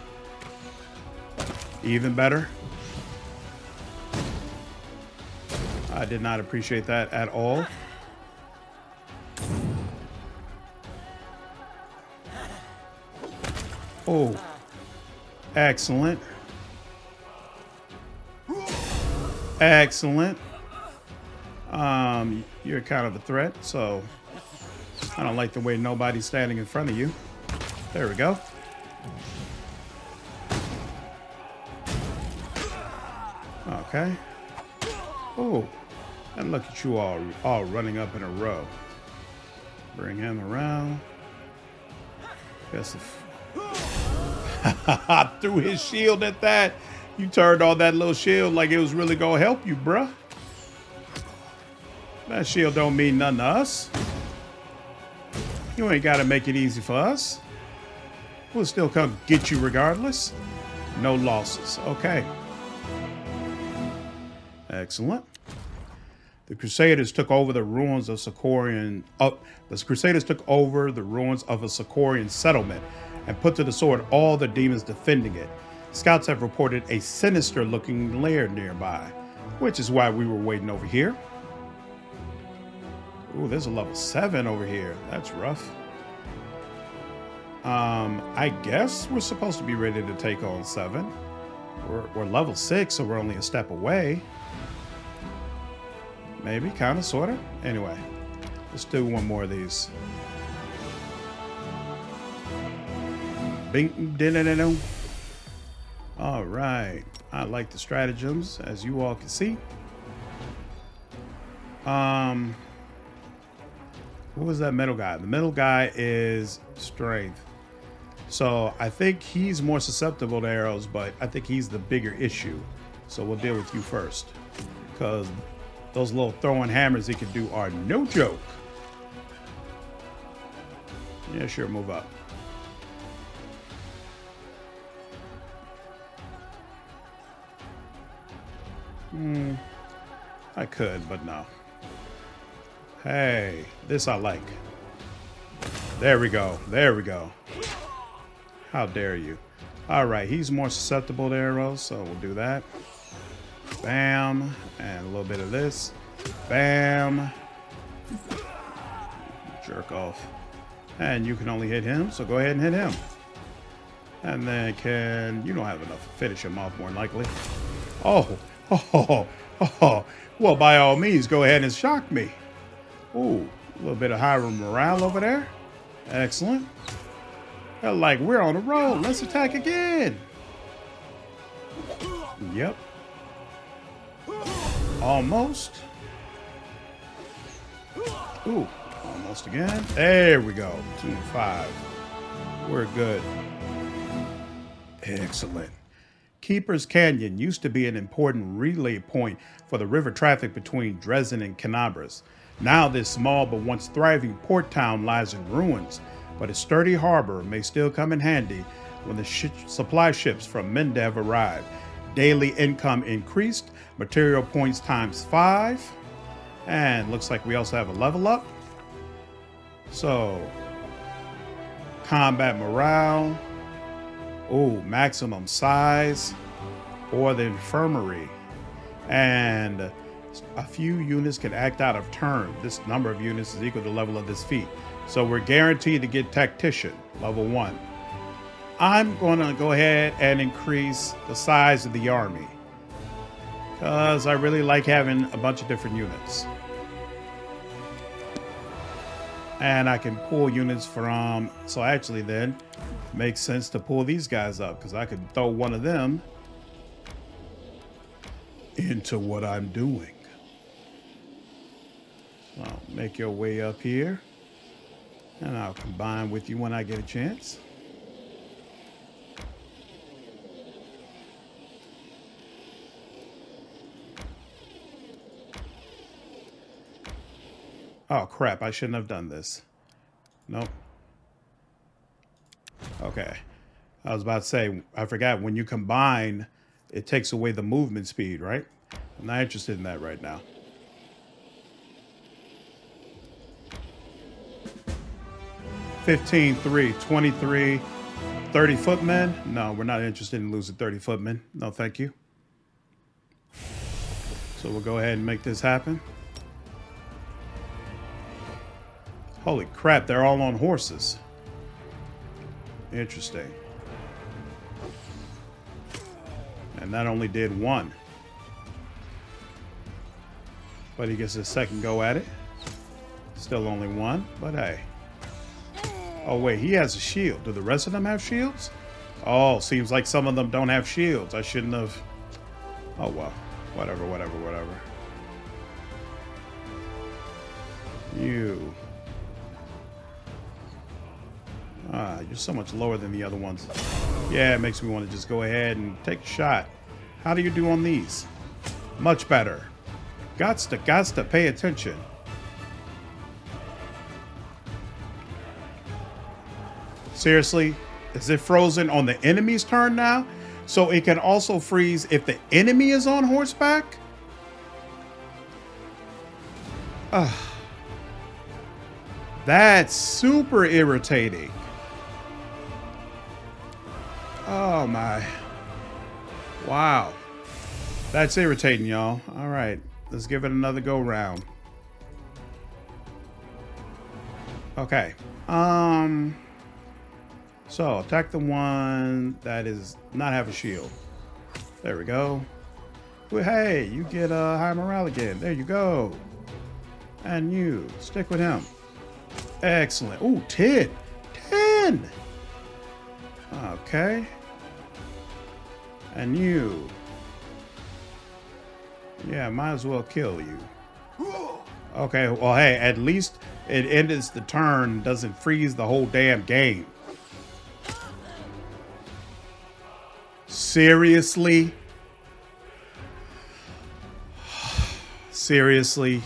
Even better. I did not appreciate that at all. Oh, excellent. Excellent. Um, you're kind of a threat, so I don't like the way nobody's standing in front of you. There we go. Okay. Oh, and look at you all, all running up in a row. Bring him around. Guess if I threw his shield at that. You turned on that little shield like it was really gonna help you, bruh. That shield don't mean nothing to us. You ain't gotta make it easy for us. We'll still come get you regardless. No losses. Okay. Excellent. The Crusaders took over the ruins of. Uh, the Crusaders took over the ruins of a Sarkorian settlement and put to the sword all the demons defending it. Scouts have reported a sinister looking lair nearby, which is why we were waiting over here. Ooh, there's a level 7 over here. That's rough. Um, I guess we're supposed to be ready to take on 7. We're, we're level 6, so we're only a step away. Maybe, kind of, sort of. Anyway, let's do one more of these. Bing, ding, ding, ding. All right. I like the stratagems, as you all can see. Um, who was that middle guy? The middle guy is strength. So I think he's more susceptible to arrows, but I think he's the bigger issue. So we'll deal with you first. Because those little throwing hammers he can do are no joke. Yeah, sure, move up. Hmm. I could, but no. Hey, this I like. There we go. There we go. How dare you. All right, he's more susceptible to arrows, so we'll do that. Bam. And a little bit of this. Bam. Jerk off. And you can only hit him, so go ahead and hit him. And then can... You don't have enough to finish him off, more likely. Oh, oh, Oh, oh, well, by all means, go ahead and shock me. Ooh, a little bit of higher morale over there. Excellent. like we're on the road. Let's attack again. Yep. Almost. Ooh, almost again. There we go. Two five. We're good. Excellent. Keeper's Canyon used to be an important relay point for the river traffic between Drezen and Kenabres. Now this small but once thriving port town lies in ruins, but a sturdy harbor may still come in handy when the sh supply ships from Mendev arrive. Daily income increased, material points times five, and looks like we also have a level up. So, combat morale, oh, maximum size, or the infirmary. And a few units can act out of turn. This number of units is equal to the level of this feat. So we're guaranteed to get tactician, level one. I'm going to go ahead and increase the size of the army because I really like having a bunch of different units. And I can pull units from, so actually then, makes sense to pull these guys up because I could throw one of them into what I'm doing. I'll make your way up here and I'll combine with you when I get a chance. Oh crap, I shouldn't have done this. Nope. Okay. I was about to say, I forgot when you combine, it takes away the movement speed, right? I'm not interested in that right now. Fifteen, three, 23, 30 footmen. No, we're not interested in losing 30 footmen. No, thank you. So we'll go ahead and make this happen. Holy crap, they're all on horses. Interesting. And that only did one. But he gets a second go at it. Still only one, but hey. Oh, wait, he has a shield. Do the rest of them have shields? Oh, seems like some of them don't have shields. I shouldn't have... Oh, well. Whatever, whatever, whatever. You. Ah, you're so much lower than the other ones. Yeah, it makes me want to just go ahead and take a shot. How do you do on these? Much better. Gots to, gots to pay attention. Seriously? Is it frozen on the enemy's turn now? So it can also freeze if the enemy is on horseback? Ugh. That's super irritating. Oh my. Wow. That's irritating, y'all. All right. Let's give it another go round. Okay. Um so attack the one that is not have a shield. There we go. Well, hey, you get a uh, high morale again. There you go. And you stick with him. Excellent. Ooh, 10. 10. Okay. And you. Yeah, might as well kill you. Okay, well, hey, at least it ends the turn, doesn't freeze the whole damn game. Seriously? Seriously?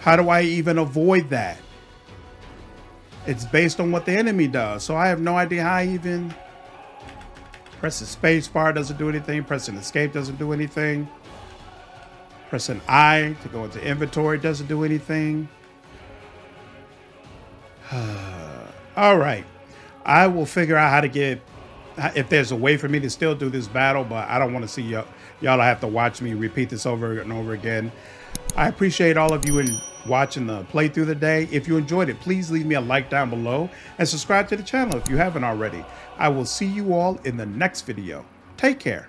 How do I even avoid that? It's based on what the enemy does, so I have no idea how I even... Pressing space bar doesn't do anything. Pressing escape doesn't do anything. Pressing I to go into inventory doesn't do anything. All right. I will figure out how to get if there's a way for me to still do this battle, but I don't want to see y'all. Y'all have to watch me repeat this over and over again. I appreciate all of you in watching the playthrough today. If you enjoyed it, please leave me a like down below and subscribe to the channel if you haven't already. I will see you all in the next video. Take care.